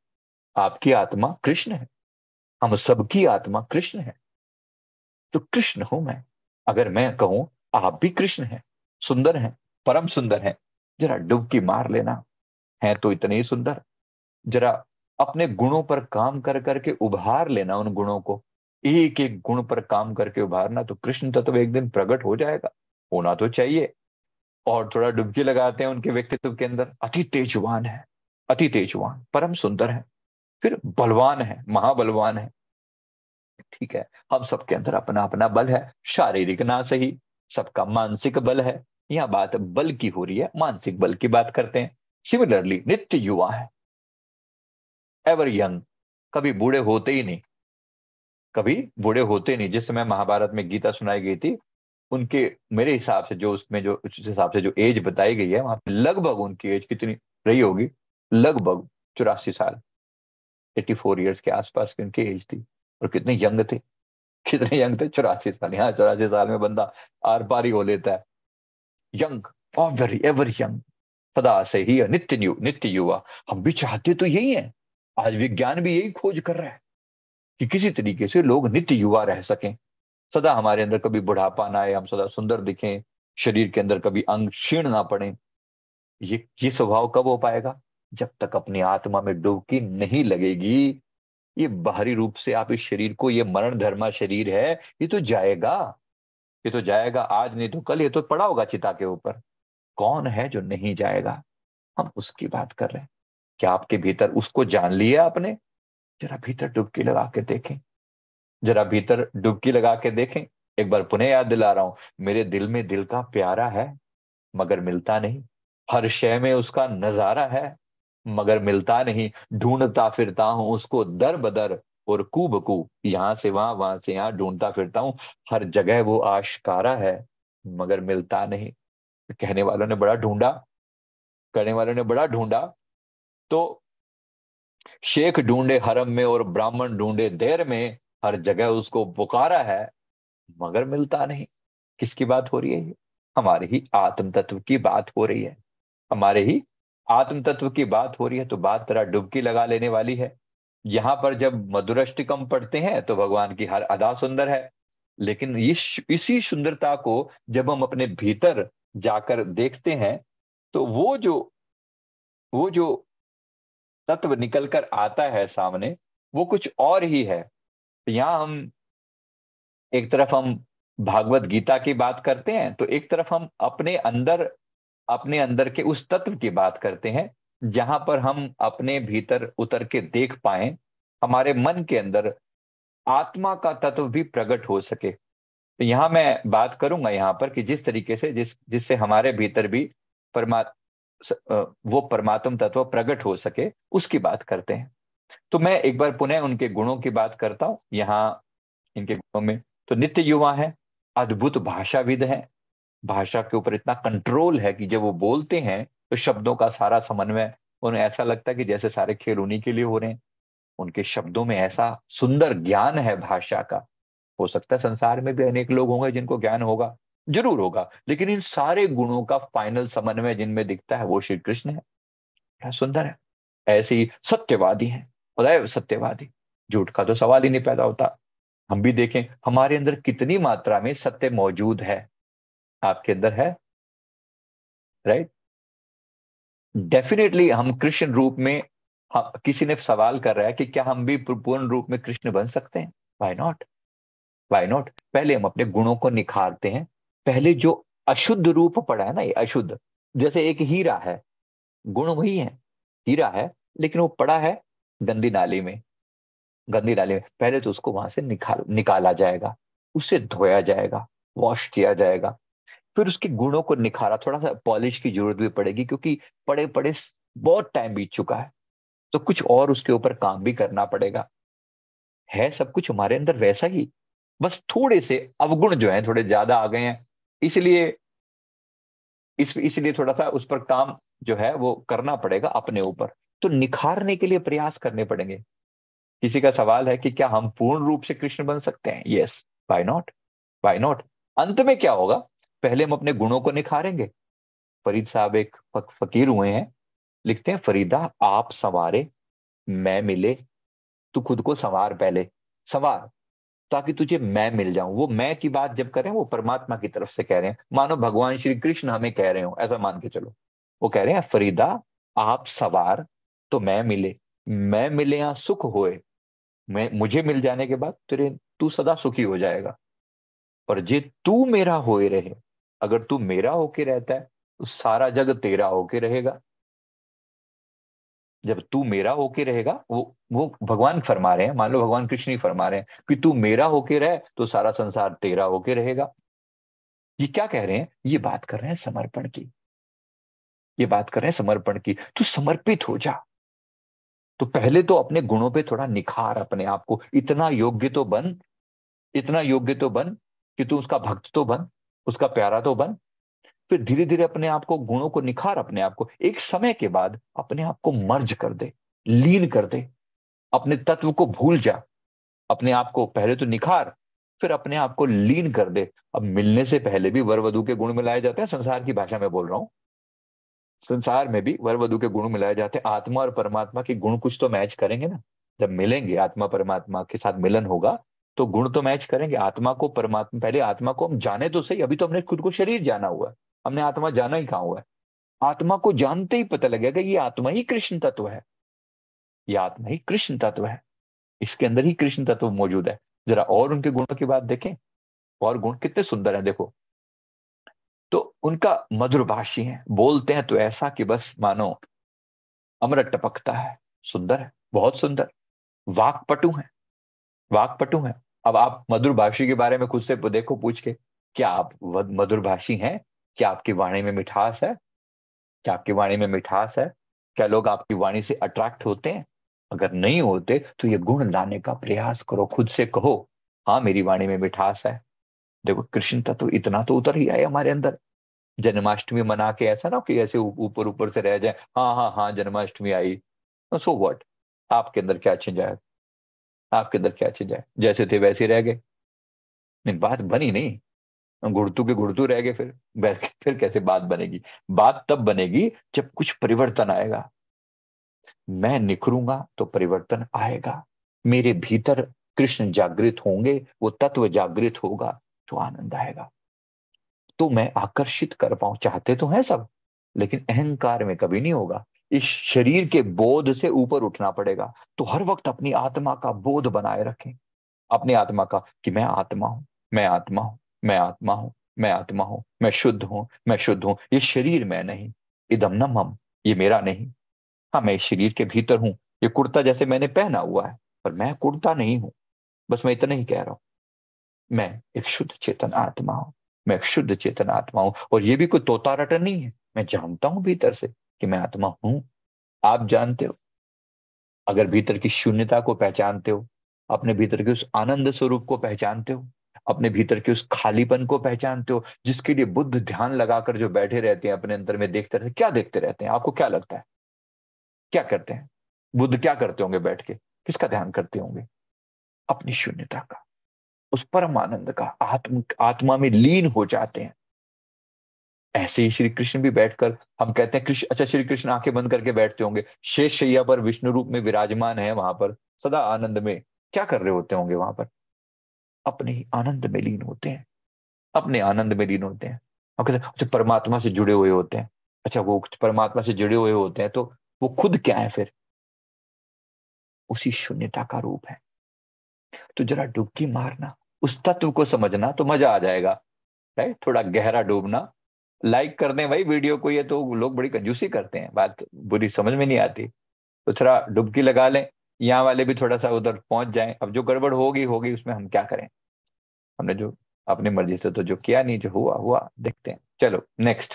आपकी आत्मा कृष्ण है। हम सबकी आत्मा कृष्ण है। तो कृष्ण हूँ मैं। अगर मैं कहूँ, आप भी कृष्ण हैं। सुंदर हैं, परम सुंदर हैं। जरा डुबकी मार लेना। है तो इतने ही सुंदर। जरा अपने गुणों पर काम कर करके उभार लेना उन गुणों को। एक एक गुण पर काम करके उभारना तो कृष्ण तत्व एक दिन प्रकट हो जाएगा। होना तो चाहिए। और थोड़ा डुबकी लगाते हैं उनके व्यक्तित्व के अंदर। अति तेजवान है, अति तेजवान, परम सुंदर है। फिर बलवान है, महाबलवान है। ठीक है, हम सबके अंदर अपना अपना बल है। शारीरिक ना सही, सबका मानसिक बल है। यहाँ बात बल की हो रही है, मानसिक बल की बात करते हैं। सिमिलरली नित्य युवा है। एवर यंग, कभी बूढ़े होते ही नहीं। कभी बूढ़े होते नहीं। जिस समय महाभारत में गीता सुनाई गई थी, उनके, मेरे हिसाब से जो उसमें जो, उस हिसाब से जो एज बताई गई है, वहाँ पे लगभग उनकी एज कितनी रही होगी? लगभग चौरासी साल। एटी फोर ईयर्स के आसपास की उनकी एज थी। और कितने यंग थे। कितने यंग थे? चौरासी साल। यहाँ चौरासी साल में बंदा आर पारी हो लेता है। यंग वेरी एवर यंग सदा से ही नित्य नित्य युवा। हम भी चाहते तो यही है। आज विज्ञान भी यही खोज कर रहा है। कि किसी तरीके से लोग नित्य युवा रह सकें। सदा हमारे अंदर कभी बुढ़ापा ना आए, हम सदा सुंदर दिखें, शरीर के अंदर कभी अंग क्षीण ना पड़े। ये ये स्वभाव कब हो पाएगा? जब तक अपनी आत्मा में डुबकी नहीं लगेगी। ये बाहरी रूप से आप इस शरीर को, ये मरण धर्मा शरीर है, ये तो जाएगा। ये तो जाएगा आज, नहीं तो कल, ये तो पड़ा होगा चिता के ऊपर। कौन है जो नहीं जाएगा? हम उसकी बात कर रहे हैं। क्या आपके भीतर उसको जान लिया आपने? जरा भीतर डुबकी लगा के देखें। जरा भीतर डुबकी लगा के देखें। एक बार पुनः याद दिला रहा हूँ, मेरे दिल में दिल का प्यारा है, मगर मिलता नहीं। हर शय में उसका नज़ारा है, मगर मिलता नहीं। ढूंढता फिरता हूँ, उसको दर बदर और कू बकू यहाँ से वहाँ वहाँ से यहाँ ढूंढता फिरता हूँ। हर जगह वो आशकारा है, मगर मिलता नहीं। कहने वालों ने बड़ा ढूंढा, करने वालों ने बड़ा ढूंढा तो शेख ढूंढे हरम में और ब्राह्मण ढूंढे देर में, हर जगह उसको पुकारा है, मगर मिलता नहीं। किसकी बात हो रही है हमारे ही आत्म तत्व की बात हो रही है। हमारे ही आत्म तत्व की बात हो रही है तो बात तरह डुबकी लगा लेने वाली है। यहाँ पर जब मधुरष्टिकम पढ़ते हैं तो भगवान की हर अदा सुंदर है। लेकिन इस, इसी सुंदरता को जब हम अपने भीतर जाकर देखते हैं तो वो जो वो जो तत्व निकल कर आता है सामने, वो कुछ और ही है। यहाँ हम एक तरफ़ हम भागवत गीता की बात करते हैं तो एक तरफ़ हम अपने अंदर अपने अंदर के उस तत्व की बात करते हैं, जहाँ पर हम अपने भीतर उतर के देख पाए, हमारे मन के अंदर आत्मा का तत्व भी प्रकट हो सके। तो यहाँ मैं बात करूँगा यहाँ पर कि जिस तरीके से, जिस, जिससे हमारे भीतर भी परमा वो परमात्म तत्व प्रकट हो सके, उसकी बात करते हैं। तो मैं एक बार पुनः उनके गुणों की बात करता हूँ। यहाँ इनके गुणों में तो नित्य युवा है, अद्भुत भाषाविद है। भाषा के ऊपर इतना कंट्रोल है कि जब वो बोलते हैं तो शब्दों का सारा समन्वय, उन्हें ऐसा लगता है कि जैसे सारे खेल उन्हीं के लिए हो रहे हैं। उनके शब्दों में ऐसा सुंदर ज्ञान है भाषा का। हो सकता है संसार में भी अनेक लोग होंगे जिनको ज्ञान होगा। ज़रूर होगा, लेकिन इन सारे गुणों का फाइनल समन्वय जिनमें दिखता है, वो श्री कृष्ण है। क्या सुंदर है। ऐसे ही सत्यवादी है खुदाए सत्यवादी। झूठ का तो सवाल ही नहीं पैदा होता। हम भी देखें, हमारे अंदर कितनी मात्रा में सत्य मौजूद है। आपके अंदर है? राइट डेफिनेटली हम कृष्ण रूप में हम किसी ने सवाल कर रहा है कि क्या हम भी पूर्ण रूप में कृष्ण बन सकते हैं? वाई नॉट वाई नॉट पहले हम अपने गुणों को निखारते हैं पहले जो अशुद्ध रूप पड़ा है ना, ये अशुद्ध, जैसे एक हीरा है, गुण वही है, हीरा है, लेकिन वो पड़ा है गंदी नाली में, गंदी नाली में। पहले तो उसको वहाँ से निकाल, निकाला जाएगा, उसे धोया जाएगा वॉश किया जाएगा, फिर उसके गुणों को निखारा, थोड़ा सा पॉलिश की ज़रूरत भी पड़ेगी, क्योंकि पड़े पड़े बहुत टाइम बीत चुका है तो कुछ और उसके ऊपर काम भी करना पड़ेगा। है सब कुछ हमारे अंदर वैसा ही, बस थोड़े से अवगुण जो है, थोड़े ज़्यादा आ गए हैं इसलिए, इस, इसलिए थोड़ा सा उस पर काम जो है वो करना पड़ेगा अपने ऊपर। तो निखारने के लिए प्रयास करने पड़ेंगे। किसी का सवाल है कि क्या हम पूर्ण रूप से कृष्ण बन सकते हैं? Yes why not why not अंत में क्या होगा? पहले हम अपने गुणों को निखारेंगे। फरीद साहब एक फकीर हुए हैं। लिखते हैं, फरीदा, आप संवारे, मैं मिले, तू खुद को संवार पहले। संवार ताकि तुझे मैं मिल जाऊँ। वो मैं की बात जब करें वो परमात्मा की तरफ़ से कह रहे हैं। मानो भगवान श्री कृष्ण हमें कह रहे हो, ऐसा मान के चलो। वो कह रहे हैं, फरीदा, आप सवार तो मैं मिले। मैं मिले या सुख होए। मैं, मुझे मिल जाने के बाद तेरे, तू सदा सुखी हो जाएगा। और जे तू मेरा होए रहे, अगर तू मेरा होके रहता है तो सारा जग तेरा होके रहेगा। जब तू मेरा होके रहेगा, वो वो भगवान फरमा रहे हैं, मान लो भगवान कृष्ण ही फरमा रहे हैं कि तू मेरा होके रहे तो सारा संसार तेरा होके रहेगा। ये क्या कह रहे हैं? ये बात कर रहे हैं समर्पण की। ये बात कर रहे हैं समर्पण की। तू समर्पित हो जा। तो पहले तो अपने गुणों पे थोड़ा निखार अपने आप को। इतना योग्य तो बन, इतना योग्य तो बन कि तू उसका भक्त तो बन, उसका प्यारा तो बन फिर धीरे धीरे अपने आप को, गुणों को निखार अपने आप को। एक समय के बाद अपने आप को मर्ज कर दे, लीन कर दे। अपने तत्व को भूल जा। अपने आप को पहले तो निखार, फिर अपने आप को लीन कर दे। अब मिलने से पहले भी वर वधु के गुण मिलाए जाते हैं। संसार की भाषा में बोल रहा हूँ। संसार में भी वर वधु के गुण मिलाए जाते हैं। आत्मा और परमात्मा के गुण कुछ तो मैच करेंगे ना। जब मिलेंगे, आत्मा परमात्मा के साथ मिलन होगा तो गुण तो मैच करेंगे। आत्मा को परमात्मा, पहले आत्मा को हम जाने तो सही, अभी तो हमने खुद को शरीर जाना हुआ। है हमने आत्मा जाना ही कहा हुआ है? आत्मा को जानते ही पता लगेगा ये आत्मा ही कृष्ण तत्व है। ये आत्मा ही कृष्ण तत्व है। इसके अंदर ही कृष्ण तत्व मौजूद है। जरा और उनके गुणों की बात देखें, और गुण कितने सुंदर है देखो। तो उनका मधुर भाषी है, बोलते हैं तो ऐसा कि बस मानो अमृत टपकता है, सुंदर है, बहुत सुंदर। वाकपटु है वाकपटु है। अब आप मधुर भाषी के बारे में खुद से देखो, पूछ के, क्या आप मधुर भाषी हैं? क्या आपकी वाणी में मिठास है क्या आपकी वाणी में मिठास है, क्या लोग आपकी वाणी से अट्रैक्ट होते हैं? अगर नहीं होते तो ये गुण लाने का प्रयास करो, खुद से कहो हाँ मेरी वाणी में मिठास है। देखो, कृष्ण तत्व तो इतना तो उतर ही आए हमारे अंदर। जन्माष्टमी मना के ऐसा ना कि ऐसे ऊपर ऊपर से रह जाए हाँ हाँ हाँ जन्माष्टमी आई। सो वट आपके अंदर क्या चेंज आया आपके अंदर क्या चेंज आया जैसे थे वैसे रह गए। नहीं, बात बनी नहीं। गुड़तू के गुड़तू रह गए फिर फिर कैसे बात बनेगी? बात तब बनेगी जब कुछ परिवर्तन आएगा। मैं निखरूँगा तो परिवर्तन आएगा। मेरे भीतर कृष्ण जागृत होंगे, वो तत्व जागृत होगा तो आनंद आएगा। तो मैं आकर्षित कर पाऊँ। चाहते तो हैं सब, लेकिन अहंकार में कभी नहीं होगा। इस शरीर के बोध से ऊपर उठना पड़ेगा। तो हर वक्त अपनी आत्मा का बोध बनाए रखें। अपनी आत्मा का कि मैं आत्मा हूँ, मैं आत्मा हूँ। मैं आत्मा हूँ, मैं आत्मा हूँ, मैं शुद्ध हूँ, मैं शुद्ध हूँ। ये शरीर मैं नहीं, इदम न मम, ये मेरा नहीं। हाँ मैं इस शरीर के भीतर हूँ। ये कुर्ता जैसे मैंने पहना हुआ है, पर मैं कुर्ता नहीं हूँ। बस मैं इतना ही कह रहा हूँ। मैं एक शुद्ध चेतन आत्मा हूँ, मैं एक शुद्ध चेतन आत्मा हूँ, और ये भी कोई तोता रटन नहीं है। मैं जानता हूँ भीतर से कि मैं आत्मा हूँ। आप जानते हो? अगर भीतर की शून्यता को पहचानते हो, अपने भीतर के उस आनंद स्वरूप को पहचानते हो अपने भीतर के उस खालीपन को पहचानते हो, जिसके लिए बुद्ध ध्यान लगाकर जो बैठे रहते हैं, अपने अंदर में देखते रहते क्या देखते रहते हैं? आपको क्या लगता है? क्या करते हैं? बुद्ध क्या करते होंगे बैठ के? किसका ध्यान करते होंगे? अपनी शून्यता का, उस परम आनंद का, आत्म, आत्मा में लीन हो जाते हैं। ऐसे ही श्री कृष्ण भी बैठकर, हम कहते हैं, कृष्ण अच्छा श्री कृष्ण आँखें बंद करके बैठते होंगे। शेष शैया पर विष्णु रूप में विराजमान है वहाँ पर, सदा आनंद में। क्या कर रहे होते होंगे वहाँ पर? अपने ही आनंद में लीन होते हैं। अपने आनंद में लीन होते हैं। हम कहते हैं अच्छा परमात्मा से जुड़े हुए होते हैं। अच्छा वो परमात्मा से जुड़े हुए होते हैं तो वो खुद क्या है फिर? उसी शून्यता का रूप है। तो जरा डुबकी मारना, उस तत्व को समझना तो मज़ा आ जाएगा राइट थोड़ा गहरा डूबना। लाइक कर दें भाई वीडियो को ये तो लोग बड़ी कंजूसी करते हैं। बात बुरी समझ में नहीं आती। तो थोड़ा डुबकी लगा लें यहाँ वाले भी थोड़ा सा उधर पहुँच जाए। अब जो गड़बड़ होगी होगी, उसमें हम क्या करें? हमने जो, अपनी मर्ज़ी से तो जो किया नहीं, जो हुआ हुआ, देखते हैं। चलो नेक्स्ट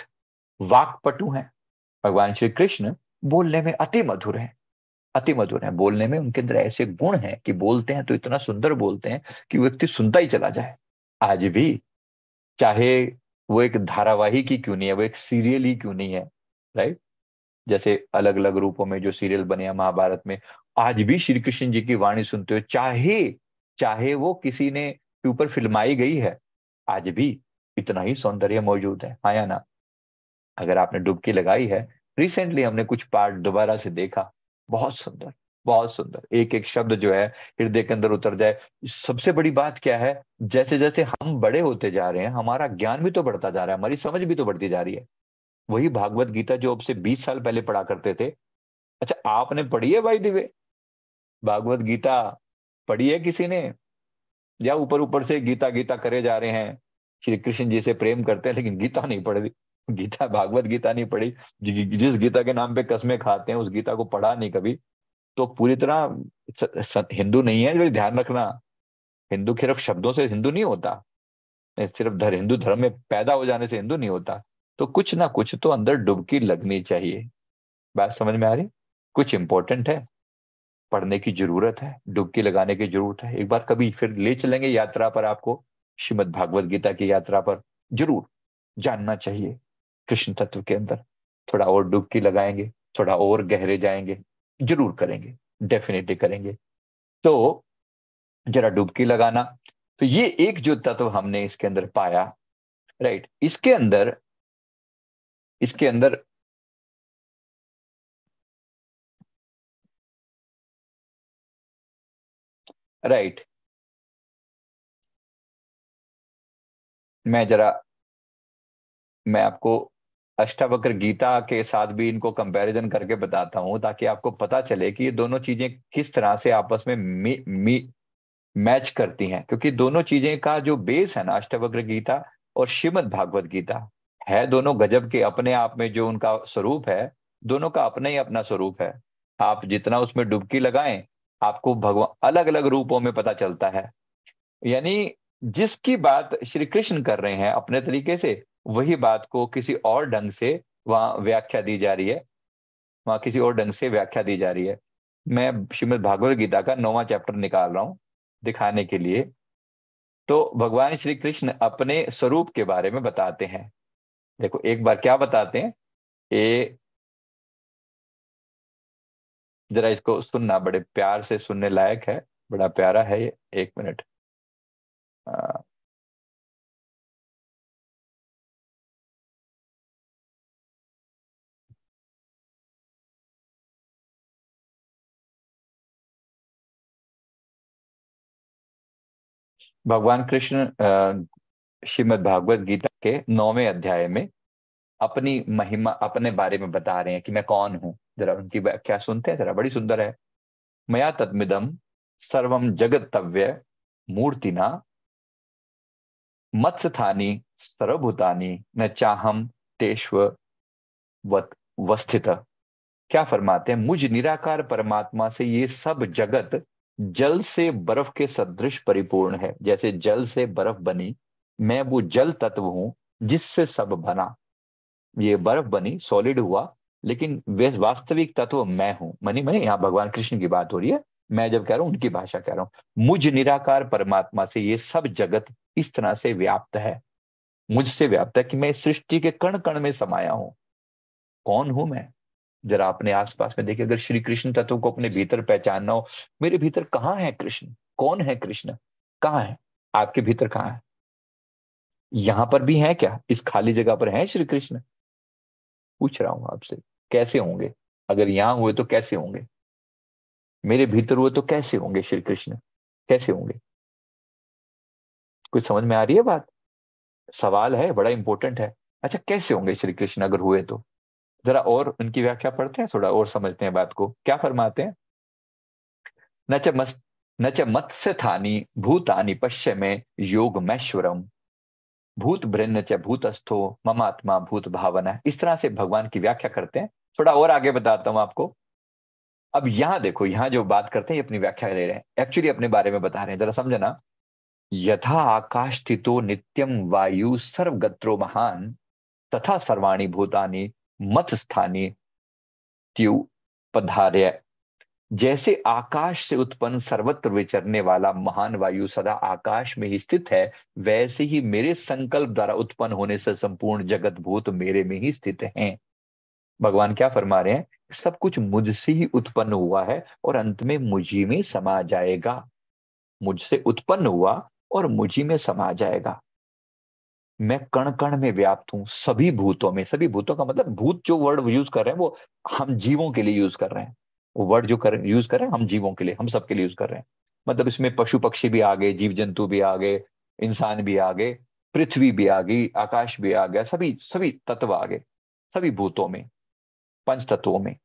वाकपटु है। भगवान श्री कृष्ण बोलने में अति मधुर है। अति मधुर है। बोलने में उनके अंदर ऐसे गुण हैं कि बोलते हैं तो इतना सुंदर बोलते हैं कि व्यक्ति सुनता ही चला जाए। आज भी, चाहे वो एक धारावाहिक की क्यों नहीं है, वो एक सीरियल ही क्यों नहीं है राइट जैसे अलग अलग रूपों में जो सीरियल बने हैं, महाभारत में आज भी श्री कृष्ण जी की वाणी सुनते हो, चाहे चाहे वो किसी ने ऊपर फिल्माई गई है, आज भी इतना ही सौंदर्य मौजूद है हाँ या ना? अगर आपने डुबकी लगाई है रिसेंटली हमने कुछ पार्ट दोबारा से देखा, बहुत सुंदर बहुत सुंदर। एक एक शब्द जो है, हृदय के अंदर उतर जाए। सबसे बड़ी बात क्या है जैसे जैसे हम बड़े होते जा रहे हैं, हमारा ज्ञान भी तो बढ़ता जा रहा है, हमारी समझ भी तो बढ़ती जा रही है। वही भागवत गीता जो अब से बीस साल पहले पढ़ा करते थे। अच्छा आपने पढ़ी है भाई दिवे भागवत गीता पढ़ी है किसी ने? या ऊपर ऊपर से गीता गीता करे जा रहे हैं? श्री कृष्ण जी से प्रेम करते हैं, लेकिन गीता नहीं पढ़ी गीता, भागवत गीता नहीं पढ़ी। जिस गीता के नाम पे कस्में खाते हैं, उस गीता को पढ़ा नहीं कभी। तो पूरी तरह हिंदू नहीं है, जो ध्यान रखना। हिंदू सिर्फ़ शब्दों से हिंदू नहीं होता। सिर्फ़ धर, हिंदू धर्म में पैदा हो जाने से हिंदू नहीं होता। तो कुछ ना कुछ तो अंदर डुबकी लगनी चाहिए। बात समझ में आ रही? कुछ इंपॉर्टेंट है। पढ़ने की ज़रूरत है, डुबकी लगाने की ज़रूरत है। एक बार कभी फिर ले चलेंगे यात्रा पर आपको, श्रीमद भागवत गीता की यात्रा पर। ज़रूर जानना चाहिए कृष्ण तत्व के अंदर। थोड़ा और डुबकी लगाएँगे, थोड़ा और गहरे जाएँगे, ज़रूर करेंगे डेफिनेटली करेंगे। तो जरा डुबकी लगाना तो ये एक जो तत्व हमने इसके अंदर पाया राइट इसके अंदर इसके अंदर राइट मैं जरा मैं आपको अष्टावक्र गीता के साथ भी इनको कंपैरिजन करके बताता हूँ ताकि आपको पता चले कि ये दोनों चीज़ें किस तरह से आपस में मी, मी, मैच करती हैं। क्योंकि दोनों चीज़ें का जो बेस है ना अष्टावक्र गीता और श्रीमद भागवत गीता है दोनों गजब के अपने आप में जो उनका स्वरूप है दोनों का अपना ही अपना स्वरूप है। आप जितना उसमें डुबकी लगाएँ आपको भगवान अलग अलग रूपों में पता चलता है। यानी जिसकी बात श्री कृष्ण कर रहे हैं अपने तरीके से, वही बात को किसी और ढंग से वहाँ व्याख्या दी जा रही है। वहाँ किसी और ढंग से व्याख्या दी जा रही है। मैं श्रीमद भागवत गीता का नौवा चैप्टर निकाल रहा हूँ दिखाने के लिए। तो भगवान श्री कृष्ण अपने स्वरूप के बारे में बताते हैं। देखो, एक बार क्या बताते हैं? ए जरा इसको सुनना, बड़े प्यार से सुनने लायक है, बड़ा प्यारा है ये, एक मिनट। भगवान कृष्ण श्रीमद भागवत गीता के नौवें अध्याय में अपनी महिमा, अपने बारे में बता रहे हैं कि मैं कौन हूँ। जरा उनकी व्याख्या सुनते हैं? जरा बड़ी सुंदर है। मया तदमिदम सर्वम जगतव्य मूर्तिना, मत्स्थानी सर्वभूतानी, न चाहम तेष्व वस्थित। क्या फरमाते हैं? मुझ निराकार परमात्मा से ये सब जगत जल से बर्फ़ के सदृश परिपूर्ण है। जैसे जल से बर्फ़ बनी, मैं वो जल तत्व हूँ जिससे सब बना। ये बर्फ़ बनी सॉलिड हुआ लेकिन वास्तविक तत्व मैं हूँ। मनी मनी, यहाँ भगवान कृष्ण की बात हो रही है। मैं जब कह रहा हूँ, उनकी भाषा कह रहा हूँ। मुझ निराकार परमात्मा से ये सब जगत इस तरह से व्याप्त है। मुझसे व्याप्त है कि मैं सृष्टि के कण कण में समाया हूँ। कौन हूँ मैं? जरा अपने आसपास में देखिए, अगर श्री कृष्ण तत्व को अपने भीतर पहचानना हो, मेरे भीतर कहाँ है कृष्ण? कौन है कृष्ण? कहाँ है? आपके भीतर कहाँ है? यहाँ पर भी है क्या? इस खाली जगह पर है श्री कृष्ण? पूछ रहा हूँ आपसे। कैसे होंगे? अगर यहाँ हुए तो कैसे होंगे? मेरे भीतर हुए तो कैसे होंगे श्री कृष्ण? कैसे होंगे? कुछ समझ में आ रही है बात? सवाल है, बड़ा इंपॉर्टेंट है। अच्छा कैसे होंगे श्री कृष्ण अगर हुए तो? जरा और उनकी व्याख्या पढ़ते हैं, थोड़ा और समझते हैं बात को। क्या फरमाते हैं? न च मस, न च मत्स्य थानी भूतानी पश्य में योग मैश्वरम। भूत ब्रह्म च भूतस्थो ममात्मा भूत भावना। इस तरह से भगवान की व्याख्या करते हैं। थोड़ा और आगे बताता हूँ आपको। अब यहाँ देखो, यहाँ जो बात करते हैं अपनी व्याख्या दे रहे हैं। एक्चुअली अपने बारे में बता रहे हैं। जरा समझना। यथा आकाश स्थितो नित्यम वायु सर्वगत्रो महान, तथा सर्वाणी भूतानी मत स्थानी त्यु पधार्य। जैसे आकाश से उत्पन्न सर्वत्र विचरने वाला महान वायु सदा आकाश में ही स्थित है, वैसे ही मेरे संकल्प द्वारा उत्पन्न होने से संपूर्ण जगत भूत मेरे में ही स्थित हैं। भगवान क्या फरमा रहे हैं? सब कुछ मुझसे ही उत्पन्न हुआ है और अंत में मुझी में समा जाएगा। मुझसे उत्पन्न हुआ और मुझी में समा जाएगा। मैं कण कण में व्याप्त हूँ, सभी भूतों में। सभी भूतों का मतलब भूत जो वर्ड यूज़ कर रहे हैं, वो हम जीवों के लिए यूज़ कर रहे हैं। वो वर्ड जो कर यूज़ कर रहे हैं, हम जीवों के लिए, हम सबके लिए यूज़ कर रहे हैं। मतलब इसमें पशु पक्षी भी आ गए जीव जंतु भी आ गए इंसान भी आ गए पृथ्वी भी आ गई आकाश भी आ गया, सभी सभी तत्व आ गए सभी भूतों में। पंच तत्वों में।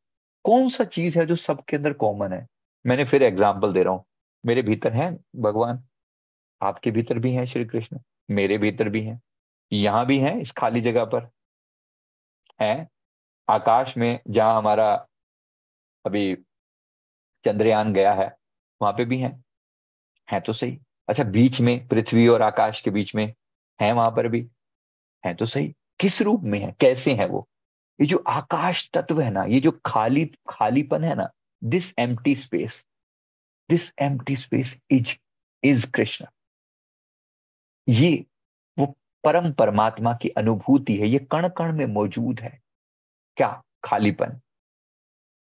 कौन सा चीज़ है जो सबके अंदर कॉमन है? मैंने फिर एग्ज़ाम्पल दे रहा हूँ। मेरे भीतर है भगवान। आपके भीतर भी हैं श्री कृष्ण। मेरे भीतर भी हैं। यहाँ भी हैं इस खाली जगह पर। हैं? आकाश में जहाँ हमारा अभी चंद्रयान गया है, वहाँ पे भी हैं। है तो सही। अच्छा बीच में, पृथ्वी और आकाश के बीच में है वहाँ पर भी। है तो सही। किस रूप में है? कैसे है वो? ये जो आकाश तत्व है ना, ये जो खाली, खालीपन है ना this empty space this empty space is is Krishna ये वो परम परमात्मा की अनुभूति है, ये कण कण में मौजूद है। क्या? खालीपन।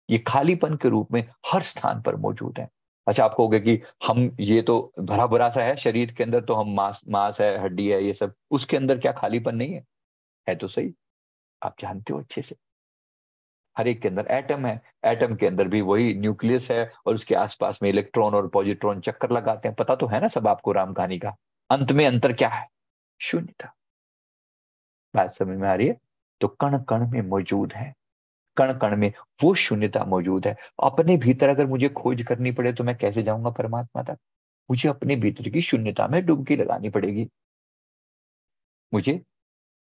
ये खालीपन के रूप में हर स्थान पर मौजूद है। अच्छा आप कहोगे कि हम, ये तो भरा भरा सा है, शरीर के अंदर तो हम मांस मांस है, हड्डी है, ये सब, उसके अंदर क्या खालीपन नहीं है? है तो सही। आप जानते हो अच्छे से। हर एक के अंदर एटम है एटम के अंदर भी वही न्यूक्लियस है और उसके आसपास में इलेक्ट्रॉन और पॉजिट्रॉन चक्कर लगाते हैं। पता तो है ना सब आपको राम कहानी का? अंत में अंतर क्या है? शून्यता बात समझ में आ रही है? तो कण कण में मौजूद है। कण कण में वो शून्यता मौजूद है। अपने भीतर अगर मुझे खोज करनी पड़े तो मैं कैसे जाऊँगा परमात्मा तक? मुझे अपने भीतर की शून्यता में डुबकी लगानी पड़ेगी। मुझे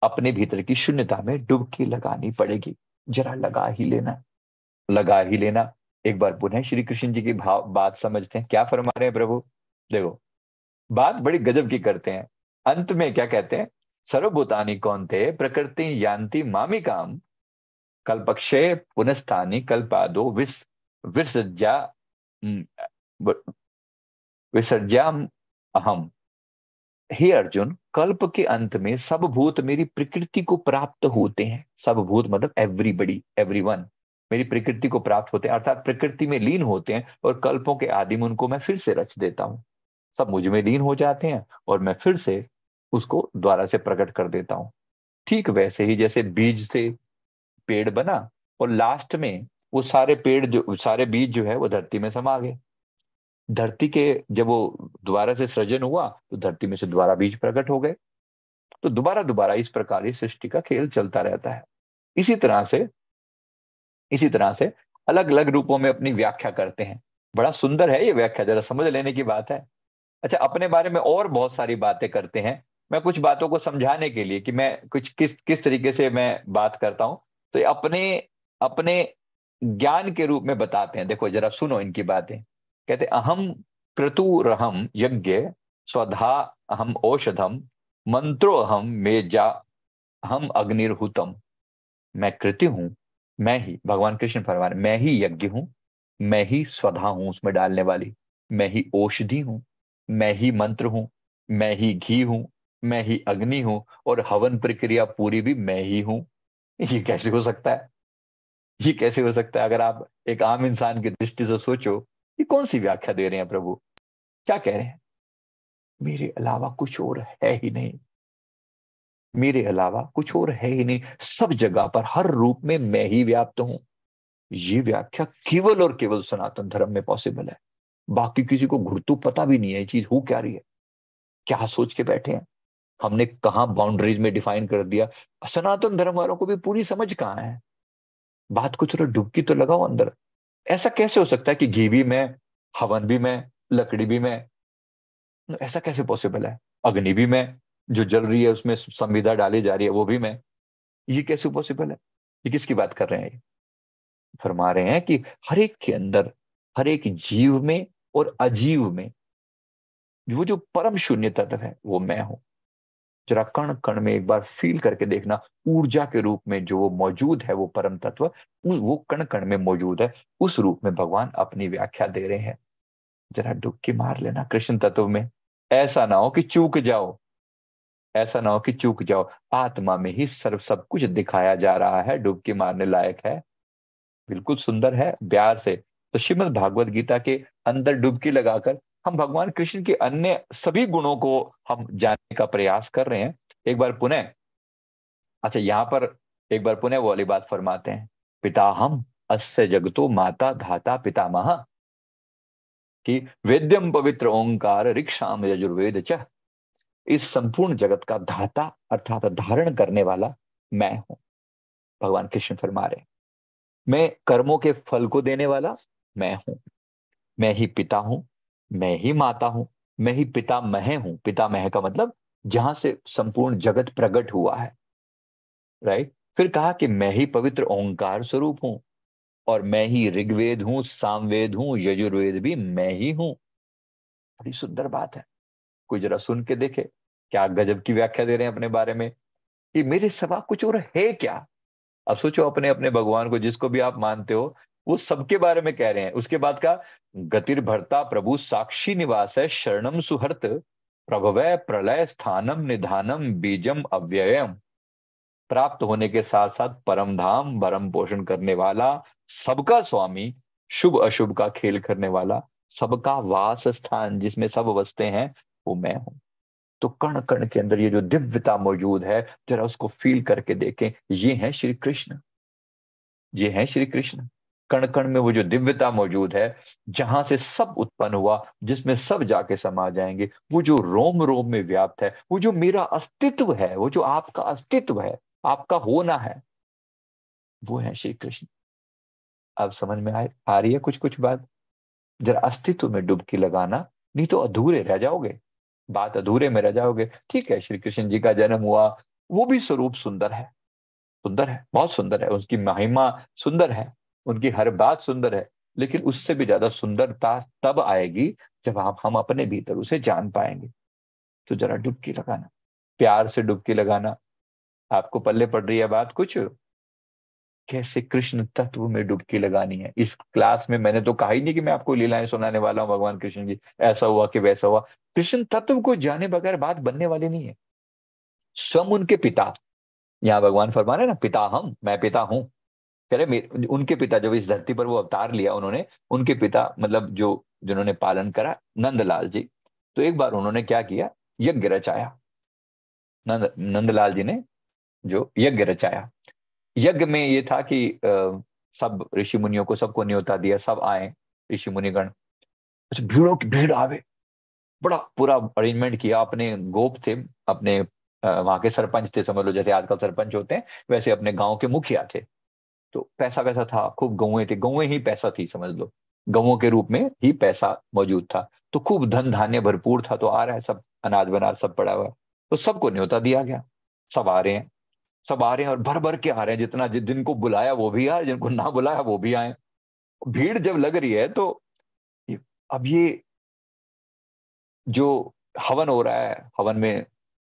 अपने भीतर की शून्यता में डुबकी लगानी पड़ेगी। जरा लगा ही लेना। लगा ही लेना। एक बार पुनः श्री कृष्ण जी की भाव बात समझते हैं। क्या फरमा रहे हैं प्रभु? देखो, बात बड़ी गजब की करते हैं। अंत में क्या कहते हैं? सर्वभूतानी कौन थे प्रकृति यान्ति मामी काम। कल्पक्षय पुनस्थानी कल्पादो विस विसर्जा विसर्जा अहम। हे अर्जुन, कल्प के अंत में सब भूत मेरी प्रकृति को प्राप्त होते हैं। सब भूत मतलब एवरीबडी एवरीवन मेरी प्रकृति को प्राप्त होते हैं, अर्थात प्रकृति में लीन होते हैं और कल्पों के आदि में उनको मैं फिर से रच देता हूँ। सब मुझमें लीन हो जाते हैं और मैं फिर से उसको द्वारा से प्रकट कर देता हूँ। ठीक वैसे ही जैसे बीज से पेड़ बना और लास्ट में वो सारे पेड़ जो, सारे बीज जो है वो धरती में समा गए। धरती के जब वो दोबारा से सृजन हुआ तो धरती में से दोबारा बीज प्रकट हो गए। तो दोबारा दोबारा इस प्रकार इस सृष्टि का खेल चलता रहता है। इसी तरह से, इसी तरह से अलग अलग रूपों में अपनी व्याख्या करते हैं। बड़ा सुंदर है ये व्याख्या, जरा समझ लेने की बात है। अच्छा अपने बारे में और बहुत सारी बातें करते हैं। मैं कुछ बातों को समझाने के लिए कि मैं कुछ किस किस तरीके से मैं बात करता हूँ तो ये अपने अपने ज्ञान के रूप में बताते हैं। देखो, जरा सुनो इनकी बातें। कहते अहम क्रतुरहम यज्ञ, स्वधा अहम औषधम मंत्रो अहम मेजा हम अग्निर्हुतम। मैं कृति हूँ, मैं ही, भगवान कृष्ण फरमान, मैं ही यज्ञ हूँ, मैं ही स्वधा हूँ उसमें डालने वाली, मैं ही औषधि हूँ, मैं ही मंत्र हूँ, मैं ही घी हूँ, मैं ही अग्नि हूँ और हवन प्रक्रिया पूरी भी मैं ही हूँ। ये कैसे हो सकता है? ये कैसे हो सकता है? अगर आप एक आम इंसान की दृष्टि से सोचो ये कौन सी व्याख्या दे रहे हैं प्रभु? क्या कह रहे हैं? मेरे अलावा कुछ और है ही नहीं। मेरे अलावा कुछ और है ही नहीं। सब जगह पर, हर रूप में मैं ही व्याप्त हूँ। ये व्याख्या केवल और केवल सनातन धर्म में पॉसिबल है। बाकी किसी को घुड़तू पता भी नहीं है चीज़ हो क्या रही है? क्या सोच के बैठे हैं? हमने कहा बाउंड्रीज में डिफाइन कर दिया? सनातन धर्म वालों को भी पूरी समझ कहाँ है? बात को थोड़ा डुबकी तो लगाओ अंदर। ऐसा कैसे हो सकता है कि घी भी मैं, हवन भी मैं, लकड़ी भी मैं ऐसा कैसे पॉसिबल है? अग्नि भी मैं, जो जल रही है उसमें संविधा डाली जा रही है वो भी मैं, ये कैसे पॉसिबल है? ये किसकी बात कर रहे हैं ये? फरमा रहे हैं कि हर एक के अंदर, हर एक जीव में और अजीव में, वो जो परम शून्य तत्व है, वो मैं हूँ। जरा कण कण में एक बार फील करके देखना, ऊर्जा के रूप में जो वो मौजूद है, वो परम तत्व वो कण कण में मौजूद है, उस रूप में भगवान अपनी व्याख्या दे रहे हैं। जरा डुबकी मार लेना कृष्ण तत्व में। ऐसा ना हो कि चूक जाओ। ऐसा ना हो कि चूक जाओ। आत्मा में ही सर्व सब कुछ दिखाया जा रहा है, डुबकी मारने लायक है। बिल्कुल सुंदर है, प्यार से। तो श्रीमद भागवत गीता के अंदर डुबकी लगाकर हम भगवान कृष्ण के अन्य सभी गुणों को हम जानने का प्रयास कर रहे हैं। एक बार पुनः अच्छा यहाँ पर एक बार पुनः वो वाली बात फरमाते हैं। पिता हम अस्य जगतो माता धाता पितामह। कि वेद्यम पवित्र ओंकार रिक्षाम यजुर्वेद च। इस संपूर्ण जगत का धाता अर्थात धारण करने वाला मैं हूँ। भगवान कृष्ण फरमा रहे मैं कर्मों के फल को देने वाला मैं हूँ। मैं ही पिता हूँ। मैं ही माता हूँ, मैं ही पिता मह हूँ। पिता मह का मतलब जहाँ से संपूर्ण जगत प्रकट हुआ है। राइट फिर कहा कि मैं ही पवित्र ओंकार स्वरूप हूँ और मैं ही ऋग्वेद हूँ, सामवेद हूँ, यजुर्वेद भी मैं ही हूँ। बड़ी सुंदर बात है। कोई जरा सुन के देखे, क्या गजब की व्याख्या दे रहे हैं अपने बारे में। कि मेरे सवा कुछ और है क्या? अब सोचो अपने अपने भगवान को जिसको भी आप मानते हो वो सबके बारे में कह रहे हैं। उसके बाद का गतिर भरता प्रभु साक्षी निवास है शरणम सुहर्त प्रभवय प्रलय स्थानम निधानम बीजम अव्ययम। प्राप्त होने के साथ साथ परम धाम भरम पोषण करने वाला, सबका स्वामी, शुभ अशुभ का खेल करने वाला, सबका वास स्थान जिसमें सब वस्ते हैं, वो मैं हूँ। तो कण कण के अंदर ये जो दिव्यता मौजूद है, जरा उसको फील करके देखें। ये है श्री कृष्ण। ये है श्री कृष्ण। कण कण में वो जो दिव्यता मौजूद है, जहाँ से सब उत्पन्न हुआ, जिसमें सब जाके समा जाएँगे, वो जो रोम रोम में व्याप्त है, वो जो मेरा अस्तित्व है, वो जो आपका अस्तित्व है, आपका होना है, वो है श्री कृष्ण। अब समझ में आए, आ रही है कुछ कुछ बात? जरा अस्तित्व में डुबकी लगाना, नहीं तो अधूरे रह जाओगे। बात अधूरे में रह जाओगे। ठीक है, श्री कृष्ण जी का जन्म हुआ, वो भी स्वरूप सुंदर है सुंदर है, बहुत सुंदर है, उसकी महिमा सुंदर है। उनकी हर बात सुंदर है, लेकिन उससे भी ज़्यादा सुंदरता तब आएगी जब आप, हम अपने भीतर उसे जान पाएँगे। तो जरा डुबकी लगाना, प्यार से डुबकी लगाना। आपको पल्ले पड़ रही है बात कुछ? कैसे कृष्ण तत्व में डुबकी लगानी है? इस क्लास में मैंने तो कहा ही नहीं कि मैं आपको लीलाएँ सुनाने वाला हूँ, भगवान कृष्ण जी, ऐसा हुआ कि वैसा हुआ। कृष्ण तत्व को जाने बगैर बात बनने वाली नहीं है। स्वयं उनके पिता। यहाँ भगवान फरमा रहे ना, पिता हम, मैं पिता हूँ। कह रहे उनके पिता जब इस धरती पर वो अवतार लिया उन्होंने उनके पिता मतलब जो जिन्होंने पालन करा नंदलाल जी। तो एक बार उन्होंने क्या किया? यज्ञ रचाया। नंद नंदलाल जी ने जो यज्ञ रचाया। यज्ञ में ये था कि आ, सब ऋषि मुनियों को सबको न्योता दिया सब आए ऋषि मुनिगण। अच्छा भीड़ों की भीड़ आवे। बड़ा पूरा अरेंजमेंट किया। अपने गोप थे अपने वहाँ के सरपंच थे समझ लो जैसे आजकल सरपंच होते हैं वैसे अपने गाँव के मुखिया थे। तो पैसा वैसा था? खूब गौए थे। गौए ही पैसा थी, समझ लो। गवों के रूप में ही पैसा मौजूद था। तो खूब धन धान्य भरपूर था तो आ रहा है सब, अनाज बनाज सब पड़ा हुआ। तो सबको न्योता दिया गया। सब आ रहे हैं। सब आ रहे हैं और भर भर के आ रहे हैं। जितना जिनको बुलाया वो भी आए, जिनको ना बुलाया वो भी आए। भीड़ जब लग रही है तो अब ये जो हवन हो रहा है, हवन में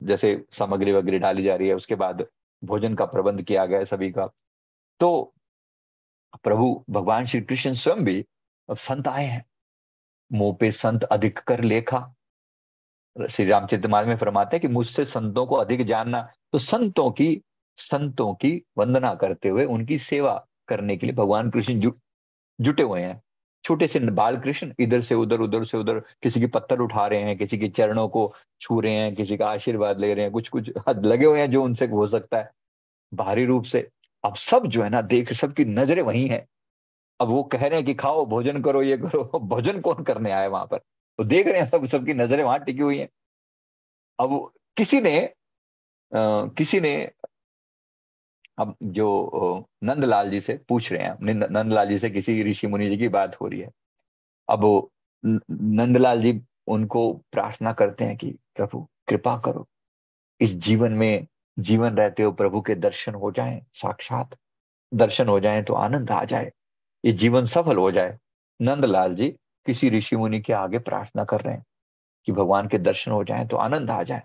जैसे सामग्री वगैरह डाली जा रही है, उसके बाद भोजन का प्रबंध किया गया है सभी का। तो प्रभु भगवान श्री कृष्ण स्वयं भी अब संत आए हैं। मुँह पे संत अधिक कर लेखा। श्री रामचरित माल में फरमाते हैं कि मुझसे संतों को अधिक जानना तो संतों की संतों की वंदना करते हुए उनकी सेवा करने के लिए भगवान कृष्ण जु, जुटे हुए हैं। छोटे से बाल कृष्ण इधर से उधर उधर से उधर किसी की पत्थर उठा रहे हैं किसी के चरणों को छू रहे हैं किसी का आशीर्वाद ले रहे हैं कुछ कुछ हद लगे हुए हैं जो उनसे हो सकता है। बाहरी रूप से अब सब जो है ना देख सबकी नज़रें वही हैं। अब वो कह रहे हैं कि खाओ भोजन करो ये करो भोजन कौन करने आए वहाँ पर? तो देख रहे हैं सब सबकी नज़रें वहाँ टिकी हुई हैं। अब किसी ने आ, किसी ने अब जो नंदलाल जी से पूछ रहे हैं नंदलाल जी से किसी ऋषि मुनि जी की बात हो रही है। अब नंदलाल जी उनको प्रार्थना करते हैं कि प्रभु कृपा करो। इस जीवन में जीवन रहते हो, प्रभु के दर्शन हो जाए, साक्षात दर्शन हो जाए तो आनंद आ जाए। ये जीवन सफल हो जाए। नंदलाल जी, किसी ऋषि मुनि के आगे प्रार्थना कर रहे हैं कि भगवान के दर्शन हो जाए तो आनंद आ जाए।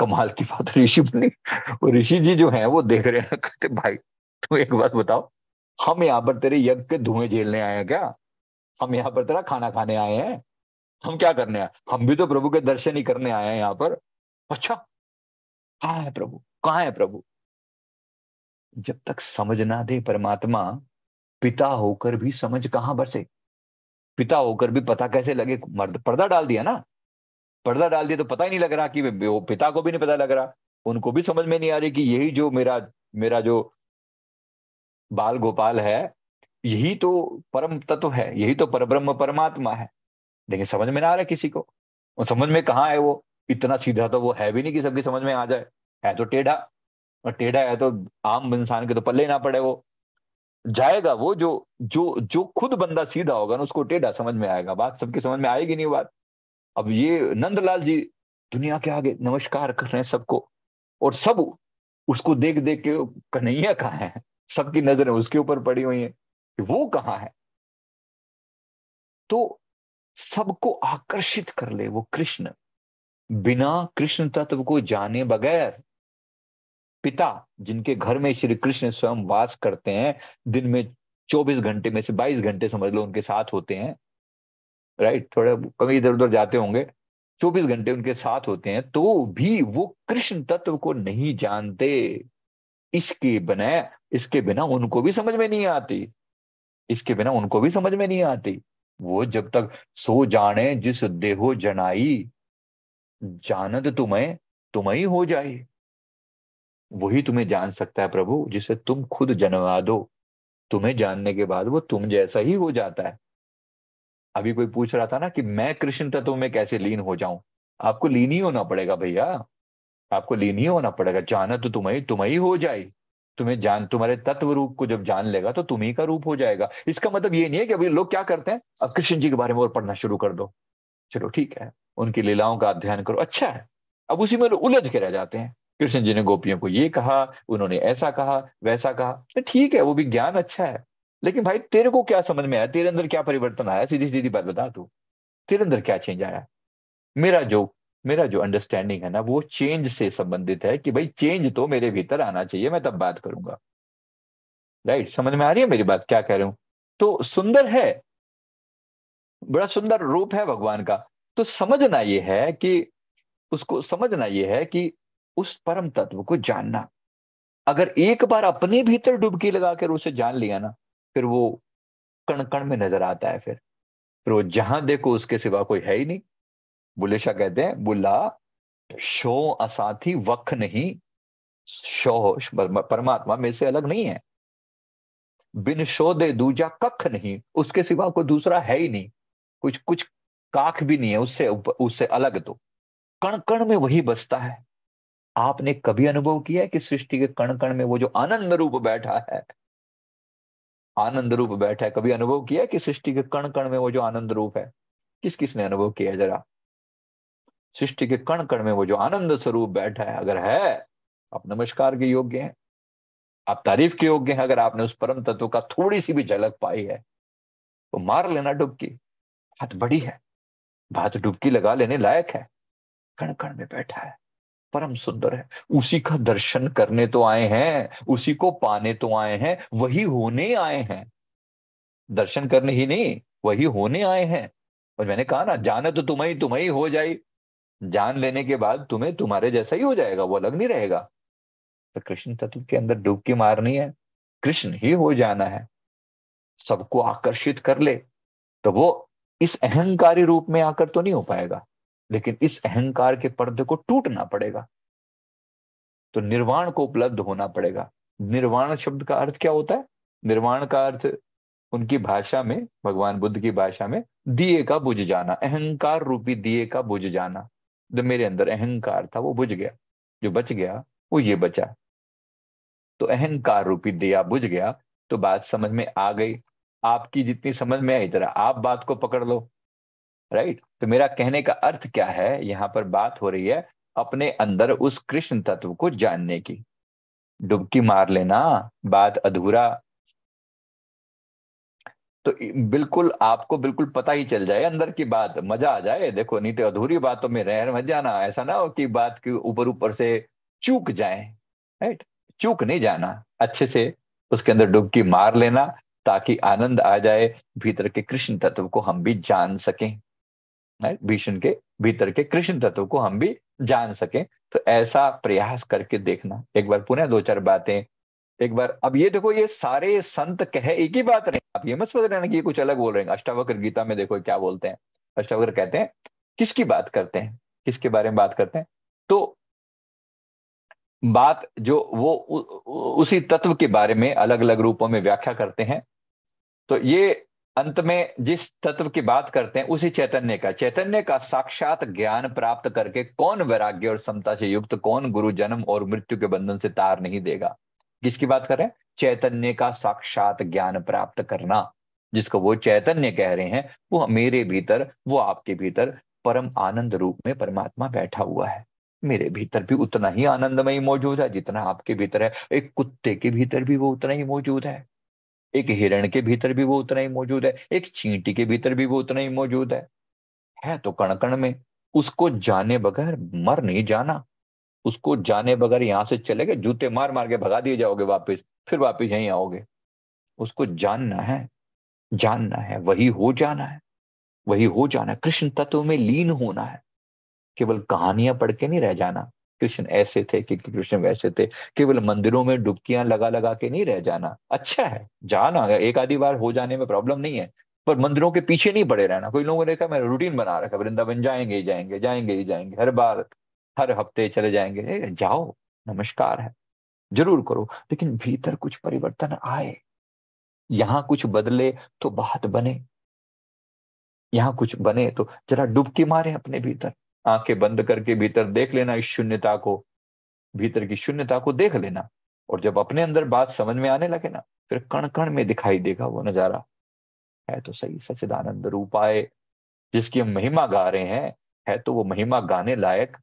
कमाल की बात, ऋषि मुनि ऋषि जी जो है, वो देख रहे हैं, कहते, भाई तुम एक बात बताओ, हम यहाँ पर तेरे यज्ञ के धुएँ झेलने आए हैं क्या? हम यहाँ पर तेरा खाना खाने आए हैं? हम क्या करने आए हम भी तो प्रभु के दर्शन ही करने आए हैं यहाँ पर। अच्छा कहा है प्रभु? कहा है प्रभु? जब तक समझ ना दे परमात्मा, पिता होकर भी समझ कहाँ बसे पिता होकर भी पता कैसे लगे? मर्द पर्दा डाल दिया ना। पर्दा डाल दिया तो पता ही नहीं लग रहा कि वो पिता को भी नहीं पता लग रहा। उनको भी समझ में नहीं आ रही कि यही जो मेरा मेरा जो बाल गोपाल है, यही तो परम तत्व है, यही तो परब्रह्म परमात्मा है। लेकिन समझ में ना आ रहा किसी को। वो समझ में कहाँ है वो? इतना सीधा तो वो है भी नहीं कि सबकी समझ में आ जाए। है तो टेढ़ा, और टेढ़ा है तो आम इंसान के तो पल्ले ना पड़े वो। जाएगा वो जो जो जो खुद बंदा सीधा होगा ना, उसको टेढ़ा समझ में आएगा। बात सबकी समझ में आएगी नहीं बात। अब ये नंदलाल जी दुनिया के आगे नमस्कार कर रहे हैं सबको, और सब उसको देख देख के कन्हैया कहाँ है? सबकी नज़रें उसके ऊपर पड़ी हुई है वो कहाँ है? तो सबको आकर्षित कर ले वो कृष्ण। बिना कृष्ण तत्व को जाने बगैर पिता, जिनके घर में श्री कृष्ण स्वयं वास करते हैं, दिन में 24 घंटे में से 22 घंटे समझ लो उनके साथ होते हैं राइट थोड़ा कभी इधर उधर जाते होंगे 24 घंटे उनके साथ होते हैं तो भी वो कृष्ण तत्व को नहीं जानते। इसके बिना इसके बिना उनको भी समझ में नहीं आती। इसके बिना उनको भी समझ में नहीं आती। वो जब तक सो जाने, जिस देहो जनाई जानद तुम्हें तुम्हें ही जाए। वही तुम्हें जान सकता है प्रभु, जिसे तुम खुद जनवा दो। तुम्हें जानने के बाद वो तुम जैसा ही हो जाता है। अभी कोई पूछ रहा था ना कि मैं कृष्ण तत्व में कैसे लीन हो जाऊँ? आपको लीन ही होना पड़ेगा भैया। आपको लीन ही होना पड़ेगा। जाना तो तुम्हें तुम्हें हो जाए। तुम्हें जान, तुम्हारे तत्व रूप को जब जान लेगा तो तुम्ही का रूप हो जाएगा। इसका मतलब ये नहीं है कि अभी लोग क्या करते हैं? अब कृष्ण जी के बारे में और पढ़ना शुरू कर दो। चलो, ठीक है। उनकी लीलाओं का अध्ययन करो। अच्छा है। अब उसी में उलझ के रह जाते हैं। कृष्ण जी ने गोपियों को ये कहा, उन्होंने ऐसा कहा, वैसा कहा। तो ठीक है, वो भी ज्ञान अच्छा है। लेकिन भाई, तेरे को क्या समझ में आया? तेरे अंदर क्या परिवर्तन आया? सीधी सीधी बात बता तू। तेरे अंदर क्या चेंज आया? मेरा जो मेरा जो अंडरस्टैंडिंग है ना, वो चेंज से संबंधित है कि भाई चेंज तो मेरे भीतर आना चाहिए, मैं तब बात करूँगा। राइट समझ में आ रही है मेरी बात? क्या कह रहे हूँ? तो सुंदर है। बड़ा सुंदर रूप है भगवान का। तो समझना ये है कि, उसको समझना ये है कि उस परम तत्व को जानना। अगर एक बार अपने भीतर डुबकी लगाकर उसे जान लिया ना, फिर वो कण कण में नज़र आता है फिर। फिर वो जहाँ देखो उसके सिवा कोई है ही नहीं। बुले शाह कहते हैं, बुला शो असाथी वख नहीं। शो परमात्मा में से अलग नहीं है। बिन शो दे दूजा कख नहीं। उसके सिवा कोई दूसरा है ही नहीं। कुछ कुछ काख भी नहीं है, उससे उससे अलग तो कण कण में वही बसता है। आपने कभी अनुभव किया है कि सृष्टि के कण कण में वो जो आनंद रूप बैठा है, आनंद रूप बैठा है, कभी अनुभव किया है कि सृष्टि के कण कण में वो जो आनंद रूप है? किस किसने अनुभव किया है जरा? सृष्टि के कण कण में वो जो आनंद स्वरूप बैठा है, अगर है, आप नमस्कार के योग्य हैं। आप तारीफ़ के योग्य हैं, अगर आपने उस परम तत्व का थोड़ी सी भी झलक पाई है तो मार लेना डुबकी। बात बड़ी है। बात डुबकी लगा लेने लायक है। कण कण में बैठा है। परम सुंदर है। उसी का दर्शन करने तो आए हैं, उसी को पाने तो आए हैं, वही होने आए हैं। दर्शन करने ही नहीं, वही होने आए हैं। और मैंने कहा ना, जाने तो तुम्हें तुम्हें हो जाए। जान लेने के बाद तुम्हें तुम्हारे जैसा ही हो जाएगा, वो अलग नहीं रहेगा। तो कृष्ण तत्व के अंदर डुबकी मारनी है। कृष्ण ही हो जाना है। सबको आकर्षित कर ले। तो वो इस अहंकारी रूप में आकर तो नहीं हो पाएगा, लेकिन इस अहंकार के पर्दे को टूटना पड़ेगा। तो निर्वाण को उपलब्ध होना पड़ेगा। निर्वाण शब्द का अर्थ क्या होता है? निर्वाण का अर्थ उनकी भाषा में, भगवान बुद्ध की भाषा में, दिए का बुझ जाना, अहंकार रूपी दिए का बुझ जाना। जो मेरे अंदर अहंकार था, वो बुझ गया। जो बच गया, वो ये बचा। तो अहंकार रूपी दिया बुझ गया तो बात समझ में आ गई। आपकी जितनी समझ में आई तरह आप बात को पकड़ लो। राइट तो मेरा कहने का अर्थ क्या है? यहाँ पर बात हो रही है अपने अंदर उस कृष्ण तत्व को जानने की। डुबकी मार लेना, बात अधूरा। तो बिल्कुल आपको बिल्कुल पता ही चल जाए, अंदर की बात, मज़ा आ जाए। देखो, नहीं तो अधूरी बातों में रह मत जाना। ऐसा ना हो कि बात के ऊपर ऊपर से चूक जाए राइट चूक नहीं जाना, अच्छे से उसके अंदर डुबकी मार लेना ताकि आनंद आ जाए भीतर के कृष्ण तत्व को हम भी जान सकें भीषण के भीतर के कृष्ण तत्व को हम भी जान सकें। तो ऐसा प्रयास करके देखना। एक बार पुनः दो चार बातें। एक बार अब ये देखो ये सारे संत कहे एक ही बात नहीं आप ये मत समझ रहे कि ये कुछ अलग बोल रहे हैं। अष्टावक्र गीता में देखो क्या बोलते हैं। अष्टावक्र कहते हैं किसकी बात करते हैं? किसके बारे में बात करते हैं? तो बात जो वो उ, उ, उसी तत्व के बारे में अलग अलग रूपों में व्याख्या करते हैं। तो ये अंत में जिस तत्व की बात करते हैं, उसी चैतन्य का। चैतन्य का साक्षात ज्ञान प्राप्त करके कौन वैराग्य और समता से युक्त, कौन गुरु जन्म और मृत्यु के बंधन से तार नहीं देगा? किसकी बात कर? रहे हैं चैतन्य का साक्षात ज्ञान प्राप्त करना। जिसको वो चैतन्य कह रहे हैं, वो मेरे भीतर, वो आपके भीतर परम आनंद रूप में परमात्मा बैठा हुआ है। मेरे भीतर भी उतना ही आनंदमय मौजूद है जितना आपके भीतर है। एक कुत्ते के भीतर भी वो उतना ही मौजूद है। एक हिरण के भीतर भी वो उतना ही मौजूद है, एक चींटी के भीतर भी वो उतना ही मौजूद है। है तो कण कण में, उसको जाने बगैर मर नहीं जाना। उसको जाने बगैर यहाँ से चले गए, जूते मार मार के भगा दिए जाओगे वापस, फिर वापस यहीं आओगे। उसको जानना है जानना है, वही हो जाना है, वही हो जाना कृष्ण तत्व में लीन होना है। केवल कहानियाँ पढ़ के नहीं रह जाना। कृष्ण ऐसे थे कि कृष्ण वैसे थे। केवल मंदिरों में डुबकियाँ लगा लगा के नहीं रह जाना। अच्छा है, जाना एक आधी बार हो जाने में प्रॉब्लम नहीं है। पर मंदिरों के पीछे नहीं पड़े रहना। कोई लोगों ने कहा मैं रूटीन बना रखा, वृंदावन जाएँगे ही जाएँगे जाएँगे ही जाएँगे, हर बार, हर हफ़्ते चले जाएँगे। जाओ, नमस्कार है। ज़रूर करो। लेकिन भीतर कुछ परिवर्तन आए। यहाँ कुछ बदले तो बात बने। यहाँ कुछ बने तो जरा डुबकी मारे अपने भीतर। आँखें बंद करके भीतर देख लेना इस शून्यता को, भीतर की शून्यता को देख लेना और जब अपने अंदर बात समझ में आने लगे ना, फिर कण कण में दिखाई देगा वो नज़ारा। है तो सही सचिदानंद रूप आए, जिसकी हम महिमा गा रहे हैं, है तो वो महिमा गाने लायक।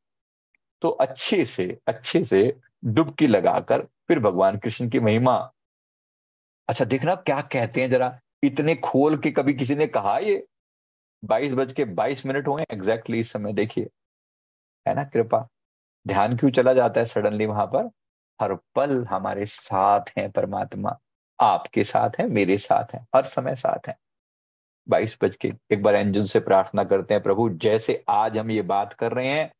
तो अच्छे से अच्छे से डुबकी लगाकर फिर भगवान कृष्ण की महिमा। अच्छा देखना क्या कहते हैं जरा, इतने खोल के कभी किसी ने कहा ये? बाईस बज के बाईस मिनट हुए एग्जैक्टली इस समय, देखिए। है ना, कृपा। ध्यान क्यों चला जाता है सडनली वहाँ पर? हर पल हमारे साथ है परमात्मा। आपके साथ है, मेरे साथ है, हर समय साथ है। बाईस बज के, एक बार एंजन से प्रार्थना करते हैं, प्रभु, जैसे आज हम ये बात कर रहे हैं,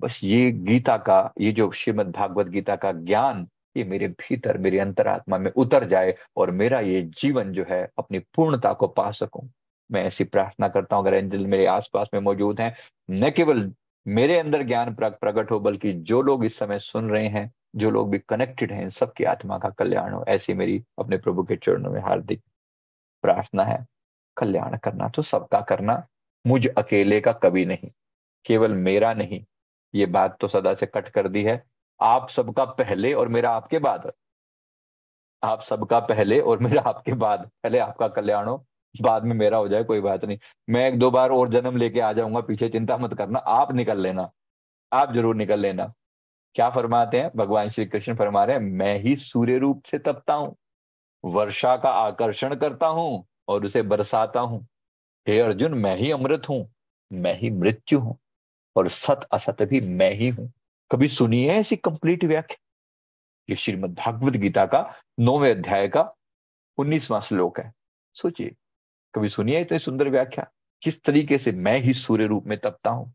बस ये गीता का, ये जो श्रीमद भागवत गीता का ज्ञान, ये मेरे भीतर, मेरी अंतरात्मा में उतर जाए और मेरा ये जीवन जो है, अपनी पूर्णता को पा सकूँ। मैं ऐसी प्रार्थना करता हूँ, अगर एंजल मेरे आसपास में मौजूद हैं, न केवल मेरे अंदर ज्ञान प्रकट हो, बल्कि जो लोग इस समय सुन रहे हैं, जो लोग भी कनेक्टेड हैं सबकी आत्मा का कल्याण हो। ऐसी मेरी अपने प्रभु के चरणों में हार्दिक प्रार्थना है। कल्याण करना तो सबका करना, मुझ अकेले का कभी नहीं, केवल मेरा नहीं। ये बात तो सदा से कट कर दी है। आप सबका पहले और मेरा आपके बाद। आप सबका पहले और मेरा आपके बाद। पहले आपका कल्याण हो बाद में मेरा हो जाए, कोई बात नहीं। मैं एक दो बार और जन्म लेके आ जाऊँगा, पीछे चिंता मत करना, आप निकल लेना, आप ज़रूर निकल लेना। क्या फरमाते हैं? भगवान श्री कृष्ण फरमा रहे हैं, मैं ही सूर्य रूप से तपता हूँ, वर्षा का आकर्षण करता हूँ और उसे बरसाता हूँ। हे अर्जुन, मैं ही अमृत हूँ, मैं ही मृत्यु हूँ और सत असत भी मैं ही हूँ। कभी सुनिए ऐसी कंप्लीट व्याख्या? ये श्रीमद भागवत गीता का नौवे अध्याय का उन्नीसवां श्लोक है। सोचिए। कभी सुनिए इतनी सुंदर व्याख्या। किस तरीके से मैं ही सूर्य रूप में तपता हूँ?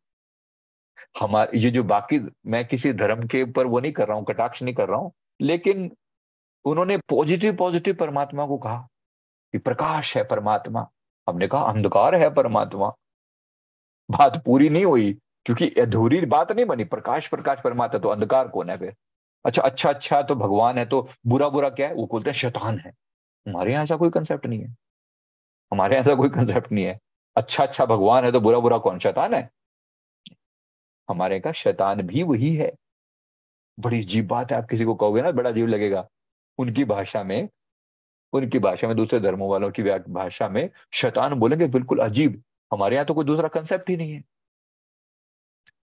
हमारे, ये जो बाकी मैं किसी धर्म के ऊपर वो नहीं कर रहा हूँ, कटाक्ष नहीं कर रहा हूँ, लेकिन उन्होंने पॉजिटिव पॉजिटिव परमात्मा को कहा कि प्रकाश है परमात्मा। हमने कहा, अंधकार है परमात्मा। बात पूरी नहीं हुई, क्योंकि अधूरी बात नहीं बनी। प्रकाश प्रकाश परमात्मा तो अंधकार कौन है फिर? अच्छा अच्छा अच्छा तो भगवान है तो बुरा बुरा क्या है? वो बोलते हैं, शैतान है। हमारे यहाँ ऐसा कोई कंसेप्ट नहीं है। हमारे ऐसा कोई कंसेप्ट नहीं है। अच्छा अच्छा भगवान है तो बुरा बुरा कौन? शैतान है। हमारे का शैतान भी वही है। बड़ी अजीब बात है, आप किसी को कहोगे ना, बड़ा अजीब लगेगा। उनकी भाषा में, उनकी भाषा में, दूसरे धर्मों वालों की भाषा में शैतान बोलेंगे, बिल्कुल अजीब। हमारे यहाँ तो कोई दूसरा कंसेप्ट ही नहीं है।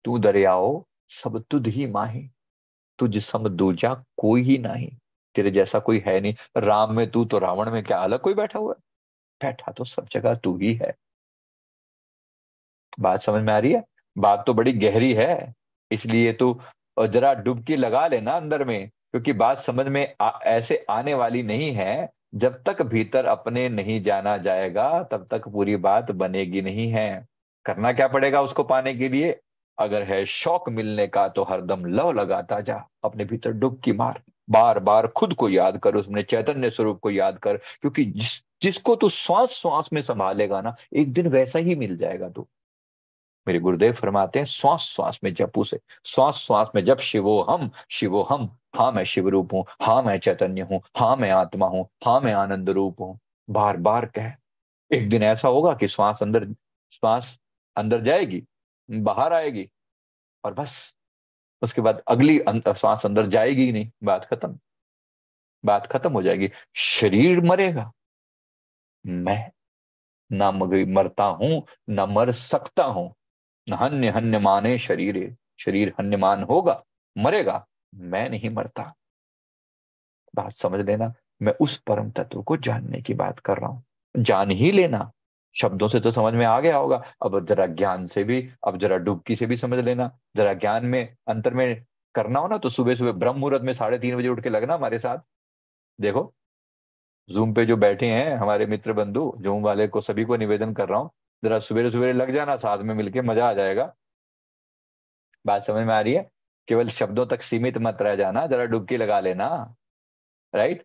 तू दरियाओ, सब तुद ही माही। तुझ सम दूजा कोई ही नहीं। तेरे जैसा कोई है नहीं। राम में तू तो रावण में क्या अलग कोई बैठा हुआ है? बैठा तो सब जगह तू ही है। बात समझ में आ रही है? बात तो बड़ी गहरी है इसलिए तो जरा डुबकी लगा लेना अंदर में क्योंकि बात समझ में आ, ऐसे आने वाली नहीं है। जब तक भीतर अपने नहीं जाना जाएगा तब तक पूरी बात बनेगी नहीं है। करना क्या पड़ेगा उसको पाने के लिए? अगर है शौक मिलने का तो हरदम लव लगाता जा अपने भीतर डुबकी मार। बार बार खुद को याद कर उसमें चैतन्य स्वरूप को याद कर क्योंकि जिस जिसको तू श्वास श्वास में संभालेगा ना, एक दिन वैसा ही मिल जाएगा तू। मेरे गुरुदेव फरमाते हैं श्वास श्वास में जप उसे श्वास श्वास में जब शिवो हम शिवो हम हाँ मैं शिव रूप हूँ हाँ मैं चैतन्य हूँ हाँ मैं आत्मा हूँ हाँ मैं आनंद रूप हूँ। बार बार कह। एक दिन ऐसा होगा कि श्वास अंदर श्वास अंदर जाएगी, बाहर आएगी, और बस, उसके बाद अगली श्वास अंदर जाएगी ही नहीं, बात खत्म। बात खत्म हो जाएगी, शरीर मरेगा। मैं न मरता हूँ, ना मर सकता हूँ। न हन्य हन्य माने शरीर शरीर हन्यमान होगा, मरेगा, मैं नहीं मरता। बात समझ लेना, मैं उस परम तत्व को जानने की बात कर रहा हूँ। जान ही लेना। शब्दों से तो समझ में आ गया होगा। अब जरा ज्ञान से भी, अब जरा डुबकी से भी समझ लेना। जरा ज्ञान में, अंतर में करना हो ना तो सुबह सुबह ब्रह्म मुहूर्त में साढ़े तीन बजे उठ के लगना हमारे साथ। देखो जूम पे जो बैठे हैं हमारे मित्र बंधु जूम वाले को सभी को निवेदन कर रहा हूँ, जरा सवेरे सवेरे लग जाना साथ में मिलके, मज़ा आ जाएगा। बात समझ में आ रही है? केवल शब्दों तक सीमित मत रह जाना, जरा डुबकी लगा लेना राइट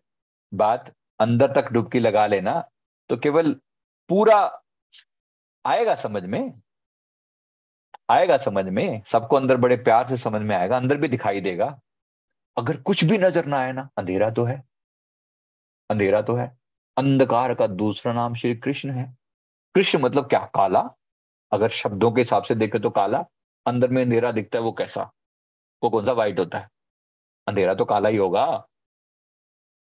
बात अंदर तक डुबकी लगा लेना तो केवल पूरा आएगा समझ में? आएगा समझ में? सबको अंदर बड़े प्यार से समझ में आएगा, अंदर भी दिखाई देगा। अगर कुछ भी नज़र ना आए ना, अंधेरा तो है। अंधेरा तो है, अंधकार का दूसरा नाम श्री कृष्ण है। कृष्ण मतलब क्या? काला? अगर शब्दों के हिसाब से देखे तो काला। अंदर में अंधेरा दिखता है, वो कैसा? वो कौन सा? व्हाइट होता है। अंधेरा तो काला ही होगा।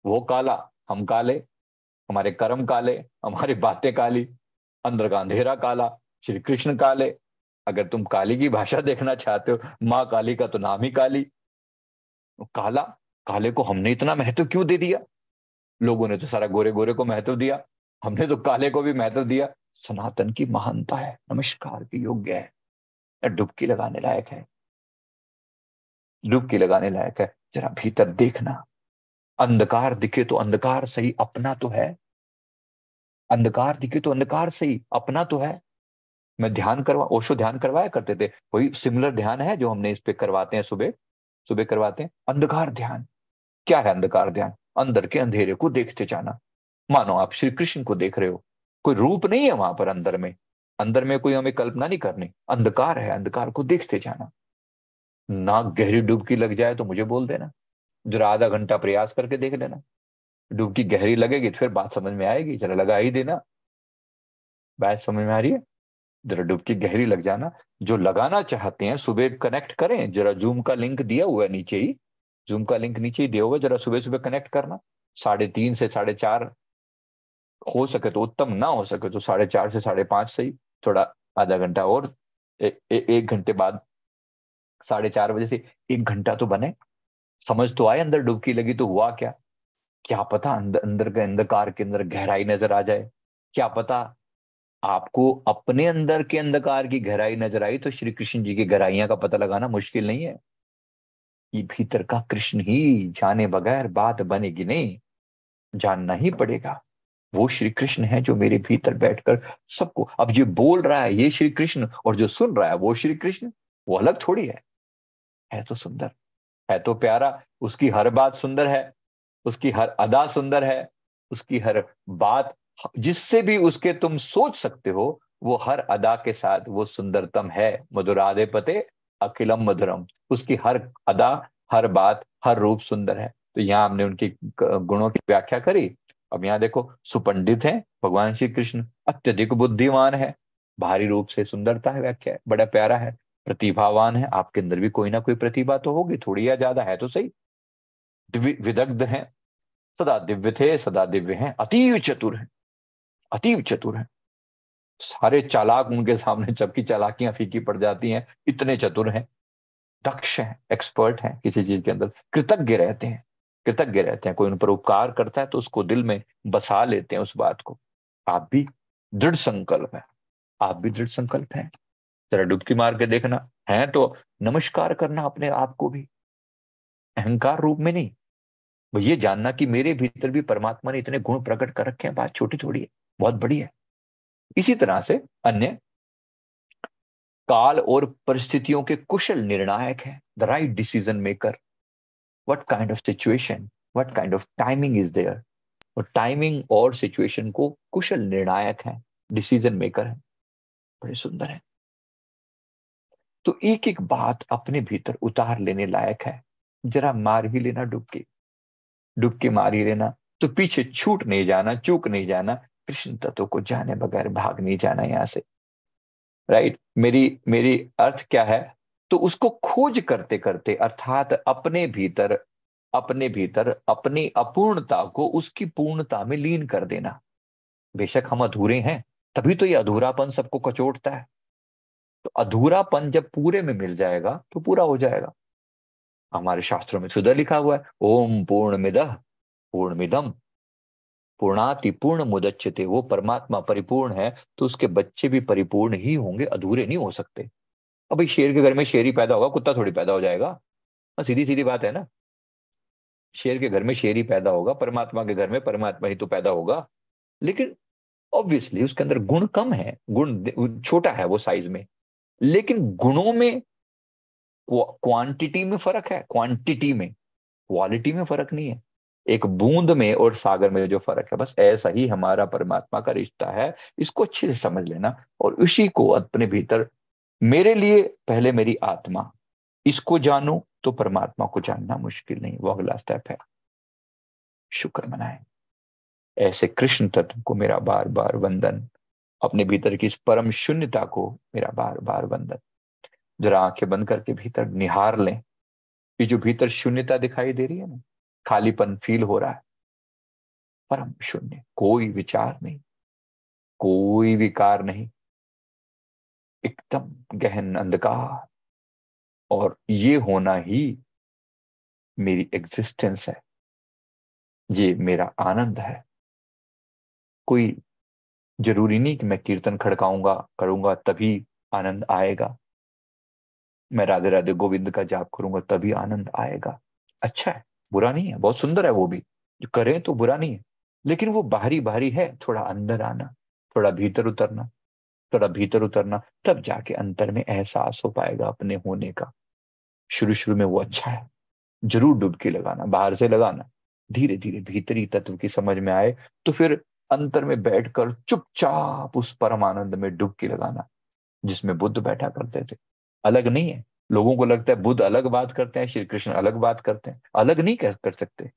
वो काला, हम काले, हमारे कर्म काले, हमारी बातें काली। अंदर का अंधेरा काला, श्री कृष्ण काले। अगर तुम काली की भाषा देखना चाहते हो, माँ काली का तो नाम ही काली। काला? काले को हमने इतना महत्व क्यों दे दिया? लोगों ने तो सारा गोरे गोरे को महत्व दिया, हमने तो काले को भी महत्व दिया। सनातन की महानता है, नमस्कार की योग्य है डुबकी लगाने लायक है? डुबकी लगाने लायक है, जरा भीतर देखना। अंधकार दिखे तो अंधकार सही, अपना तो है। अंधकार दिखे तो अंधकार सही, अपना तो है। मैं ध्यान करवा, ओशो ध्यान करवाया करते थे, वही सिमिलर ध्यान है जो हमने इस पे करवाते हैं सुबह सुबह करवाते हैं। अंधकार ध्यान, क्या है अंधकार ध्यान? अंदर के अंधेरे को देखते जाना। मानो आप श्री कृष्ण को देख रहे हो, कोई रूप नहीं है वहाँ पर अंदर में। अंदर में कोई हमें कल्पना नहीं करनी, अंधकार है, अंधकार को देखते जाना। ना गहरी डुबकी लग जाए तो मुझे बोल देना, जरा आधा घंटा प्रयास करके देख लेना। डुबकी गहरी लगेगी तो फिर बात समझ में आएगी, जरा लगा ही देना। बात समझ में आ रही है? जरा डुबकी गहरी लग जाना, जो लगाना चाहते हैं, सुबह कनेक्ट करें, जरा जूम का लिंक दिया हुआ है नीचे ही। जूम का लिंक नीचे ही दिया हुआ जरा सुबह सुबह कनेक्ट करना। साढ़े तीन से साढ़े चार हो सके तो उत्तम ना हो सके तो साढ़े चार से साढ़े पाँच से ही थोड़ा आधा घंटा और ए, ए, एक घंटे बाद साढ़े चार बजे से एक घंटा तो बने। समझ तो आए अंदर डुबकी लगी तो हुआ क्या? क्या पता अंदर अंदर के अंधकार के अंदर गहराई नज़र आ जाए। क्या पता आपको अपने अंदर के अंधकार की गहराई नज़र आई तो श्री कृष्ण जी की गहराइयाँ का पता लगाना मुश्किल नहीं है। ये भीतर का कृष्ण ही जाने बगैर बात बनेगी नहीं। जानना ही पड़ेगा। वो श्री कृष्ण है जो मेरे भीतर बैठकर सबको, अब जो बोल रहा है, ये श्री कृष्ण, और जो सुन रहा है, वो श्री कृष्ण, वो अलग थोड़ी है। है तो सुंदर, है तो प्यारा, उसकी हर बात सुंदर है, उसकी हर अदा सुंदर है, उसकी हर बात, जिससे भी उसके तुम सोच सकते हो, वो हर अदा के साथ वो सुंदरतम है। मधुराधे पते अखिलम मधुरम। उसकी हर अदा, हर बात, हर रूप सुंदर है। तो यहाँ हमने उनकी गुणों की व्याख्या करी। अब यहाँ देखो, सुपंडित है भगवान श्री कृष्ण। अत्यधिक बुद्धिमान है। भारी रूप से सुंदरता है व्याख्या। है बड़ा प्यारा है। प्रतिभावान है। आपके अंदर भी कोई ना कोई प्रतिभा तो होगी। थोड़ी या ज़्यादा है तो सही। विदग्ध है। सदा दिव्य थे, सदा दिव्य हैं। अतीव चतुर है। अतीव चतुर है। सारे चालाक उनके सामने जबकि चालाकियाँ फीकी पड़ जाती हैं, इतने चतुर हैं, दक्ष हैं एक्सपर्ट हैं किसी चीज़ के अंदर, कृतज्ञ रहते हैं, कृतज्ञ रहते हैं, कोई उन पर उपकार करता है तो उसको दिल में बसा लेते हैं उस बात को। आप भी दृढ़ संकल्प है, आप भी दृढ़ संकल्प है। जरा डुबकी मार के देखना, है तो नमस्कार करना अपने आप को भी। अहंकार रूप में नहीं, वो ये जानना कि मेरे भीतर भी परमात्मा ने इतने गुण प्रकट कर रखे हैं, बात छोटी थोड़ी है, बहुत बड़ी है। इसी तरह से अन्य काल और परिस्थितियों के कुशल निर्णायक है। The right decision maker what kind of situation what kind of timing is there और टाइमिंग और सिचुएशन को कुशल निर्णायक है डिसीज़न मेकर है। बड़े सुंदर है। तो एक एक बात अपने भीतर उतार लेने लायक है। जरा मार ही लेना डुबके डुबके मार ही लेना। तो पीछे छूट नहीं जाना, चूक नहीं जाना कृष्ण तत्व को जाने बगैर भाग नहीं जाना यहाँ से। राइट मेरी मेरी अर्थ क्या है? तो उसको खोज करते करते, अर्थात अपने भीतर अपने भीतर अपनी अपूर्णता को उसकी पूर्णता में लीन कर देना। बेशक हम अधूरे हैं, तभी तो ये अधूरापन सबको कचोटता है। तो अधूरापन जब पूरे में मिल जाएगा तो पूरा हो जाएगा। हमारे शास्त्रों में सुधा लिखा हुआ है, ओम पूर्ण मिद पूर्ण मिदम पूर्णाति पूर्ण मुदच्यते वो परमात्मा परिपूर्ण है तो उसके बच्चे भी परिपूर्ण ही होंगे अधूरे नहीं हो सकते। अब शेर के घर में शेर ही पैदा होगा कुत्ता थोड़ी पैदा हो जाएगा। हाँ, सीधी सीधी बात है ना। शेर के घर में शेर ही पैदा होगा परमात्मा के घर में परमात्मा ही तो पैदा होगा। लेकिन ऑब्वियसली उसके अंदर गुण कम है गुण छोटा है वो साइज़ में। लेकिन गुणों में क्वांटिटी में फ़र्क है क्वांटिटी में क्वालिटी में फ़र्क नहीं है। एक बूंद में और सागर में जो फ़र्क है, बस ऐसा ही हमारा परमात्मा का रिश्ता है। इसको अच्छे से समझ लेना और उसी को अपने भीतर, मेरे लिए पहले मेरी आत्मा। इसको जानू तो परमात्मा को जानना मुश्किल नहीं, वो अगला स्टेप है। शुक्र मनाए। ऐसे कृष्ण तत्व को मेरा बार बार वंदन, अपने भीतर की इस परम शून्यता को मेरा बार बार वंदन। जरा आँखें बंद करके भीतर निहार लें। ये जो भीतर शून्यता दिखाई दे रही है ना खालीपन फील हो रहा है। परम शून्य, कोई विचार नहीं, कोई विकार नहीं। एकदम गहन अंधकार। और ये होना ही मेरी एग्जिस्टेंस है। ये मेरा आनंद है। कोई ज़रूरी नहीं कि मैं कीर्तन खड़काऊँगा, करूँगा, तभी आनंद आएगा। मैं राधे राधे गोविंद का जाप करूँगा, तभी आनंद आएगा। अच्छा है। बुरा नहीं है, बहुत सुंदर है वो भी। जो करें तो बुरा नहीं है, लेकिन वो बाहरी बाहरी है, थोड़ा अंदर आना, थोड़ा भीतर उतरना, थोड़ा भीतर उतरना, तब जाके अंतर में एहसास हो पाएगा अपने होने का। शुरू शुरू में वो अच्छा है, ज़रूर डुबकी लगाना, बाहर से लगाना धीरे धीरे भीतरी तत्व की समझ में आए तो फिर अंतर में बैठकर चुपचाप उस परमानंद में डुबकी लगाना, जिसमें बुद्ध बैठा करते थे। अलग नहीं है लोगों को लगता है बुद्ध अलग बात करते हैं श्री कृष्ण अलग बात करते हैं अलग नहीं कर, कर सकते।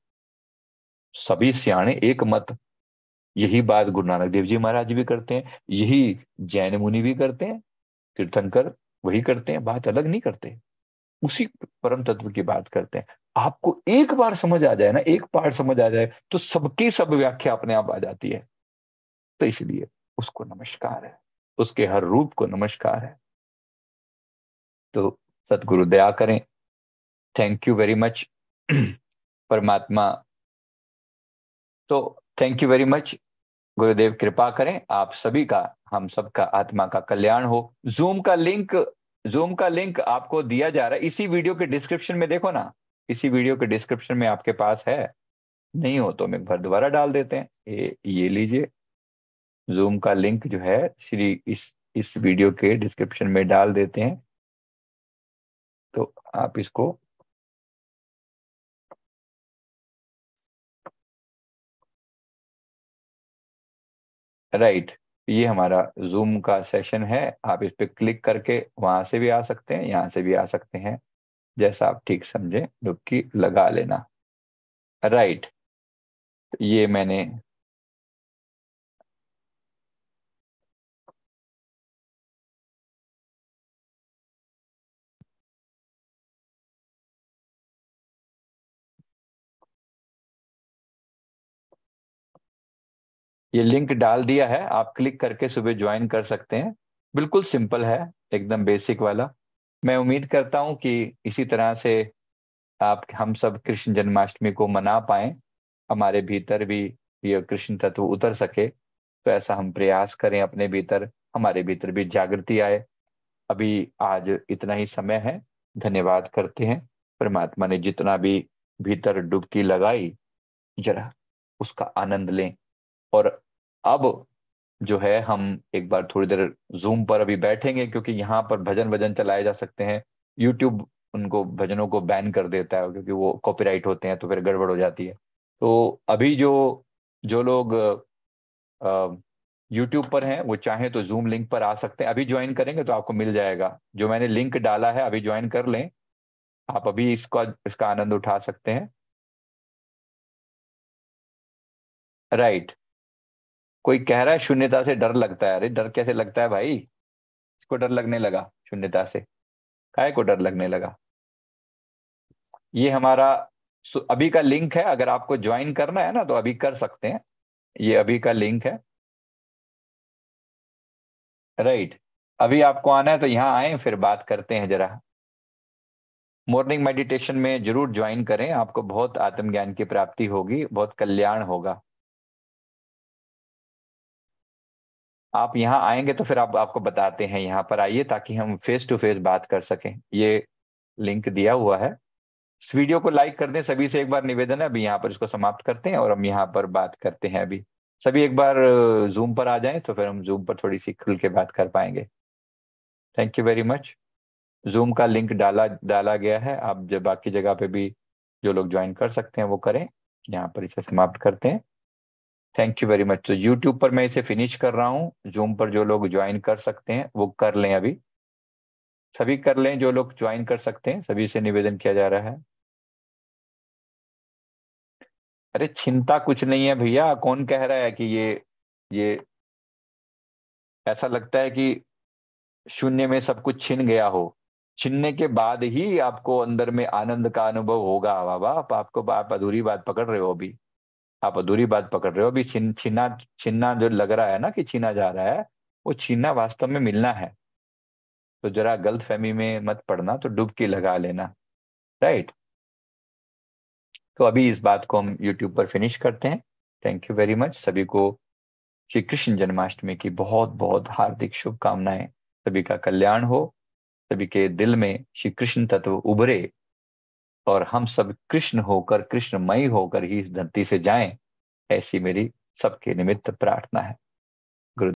सभी सियाणे एक मत। यही बात गुरु नानक देव जी महाराज भी करते हैं यही जैन मुनि भी करते हैं तीर्थंकर वही करते हैं बात अलग नहीं करते। उसी परम तत्व की बात करते हैं। आपको एक बार समझ आ जाए ना एक पार्ट समझ आ जाए तो सबकी सब व्याख्या अपने आप आ जाती है। तो इसलिए उसको नमस्कार है उसके हर रूप को नमस्कार है। तो सतगुरु दया करें। थैंक यू वेरी मच परमात्मा। तो थैंक यू वेरी मच गुरुदेव, कृपा करें। आप सभी का, हम सबका, आत्मा का कल्याण हो। जूम का लिंक जूम का लिंक आपको दिया जा रहा है। इसी वीडियो के डिस्क्रिप्शन में देखो ना। इसी वीडियो के डिस्क्रिप्शन में आपके पास है। नहीं हो तो हम एक बार दोबारा डाल देते हैं। ये ये लीजिए। जूम का लिंक जो है, श्री इस इस वीडियो के डिस्क्रिप्शन में डाल देते हैं। तो आप इसको राइट right. ये हमारा जूम का सेशन है आप इस पर क्लिक करके वहाँ से भी आ सकते हैं, यहाँ से भी आ सकते हैं जैसा आप ठीक समझे डुबकी लगा लेना राइट right. ये मैंने ये लिंक डाल दिया है, आप क्लिक करके सुबह ज्वाइन कर सकते हैं। बिल्कुल सिंपल है, एकदम बेसिक वाला। मैं उम्मीद करता हूँ कि इसी तरह से आप, हम सब कृष्ण जन्माष्टमी को मना पाए, हमारे भीतर भी ये कृष्ण तत्व उतर सके तो ऐसा हम प्रयास करें अपने भीतर, हमारे भीतर भी जागृति आए। अभी आज इतना ही समय है, धन्यवाद करते हैं। परमात्मा ने जितना भी भीतर डुबकी लगाई, जरा उसका आनंद लें। और अब जो है, हम एक बार थोड़ी देर जूम पर अभी बैठेंगे क्योंकि यहाँ पर भजन भजन चलाए जा सकते हैं। यूट्यूब उनको, भजनों को बैन कर देता है क्योंकि वो कॉपीराइट होते हैं तो फिर गड़बड़ हो जाती है। तो अभी जो जो लोग यूट्यूब पर हैं, वो चाहें तो जूम लिंक पर आ सकते हैं। अभी ज्वाइन करेंगे तो आपको मिल जाएगा। जो मैंने लिंक डाला है, अभी ज्वाइन कर लें। आप अभी इसका इसका आनंद उठा सकते हैं। राइट कोई कह रहा है शून्यता से डर लगता है। अरे डर कैसे लगता है भाई? इसको डर लगने लगा, शून्यता से। काय को डर लगने लगा? ये हमारा अभी का लिंक है। अगर आपको ज्वाइन करना है ना तो अभी कर सकते हैं। ये अभी का लिंक है। राइट। अभी आपको आना है तो यहाँ आए, फिर बात करते हैं जरा। मॉर्निंग मेडिटेशन में ज़रूर ज्वाइन करें। आपको बहुत आत्मज्ञान की प्राप्ति होगी, बहुत कल्याण होगा। आप यहाँ आएँगे तो फिर आप, आपको बताते हैं यहाँ पर। आइए ताकि हम फेस टू फेस बात कर सकें। ये लिंक दिया हुआ है। इस वीडियो को लाइक कर दें। सभी से एक बार निवेदन है, अभी यहाँ पर इसको समाप्त करते हैं और हम यहाँ पर बात करते हैं अभी। सभी एक बार जूम पर आ जाएँ तो फिर हम जूम पर थोड़ी सी खुल के बात कर पाएँगे। Thank you very much Zoom का लिंक डाला डाला गया है। आप जब बाकी जगह पे भी जो लोग ज्वाइन कर सकते हैं वो करें। यहाँ पर इसे समाप्त करते हैं। थैंक यू वेरी मच तो यूट्यूब पर मैं इसे फिनिश कर रहा हूँ। जूम पर जो लोग ज्वाइन कर सकते हैं, वो कर लें अभी। सभी कर लें, जो लोग ज्वाइन कर सकते हैं, सभी से निवेदन किया जा रहा है। अरे, चिंता कुछ नहीं है भैया। कौन कह रहा है कि ये ये ऐसा लगता है कि शून्य में सब कुछ छिन गया हो। छिनने के बाद ही आपको अंदर में आनंद का अनुभव होगा। बाबा आप आपको आप अधूरी बात पकड़ रहे हो अभी। आप अधूरी बात पकड़ रहे हो। अभी छिन, छीना, छीनना जो लग रहा है ना कि छीना जा रहा है, वो छीनना वास्तव में मिलना है। तो जरा गलत फहमी में मत पड़ना तो डुबकी लगा लेना, राइट? तो अभी इस बात को हम यूट्यूब पर फिनिश करते हैं। थैंक यू वेरी मच सभी को। श्री कृष्ण जन्माष्टमी की बहुत बहुत हार्दिक शुभकामनाएँ। सभी का कल्याण हो। सभी के दिल में श्री कृष्ण तत्व उभरे। और हम सब कृष्ण होकर, कृष्णमयी होकर ही इस धरती से जाएँ, ऐसी मेरी सबके निमित्त प्रार्थना है।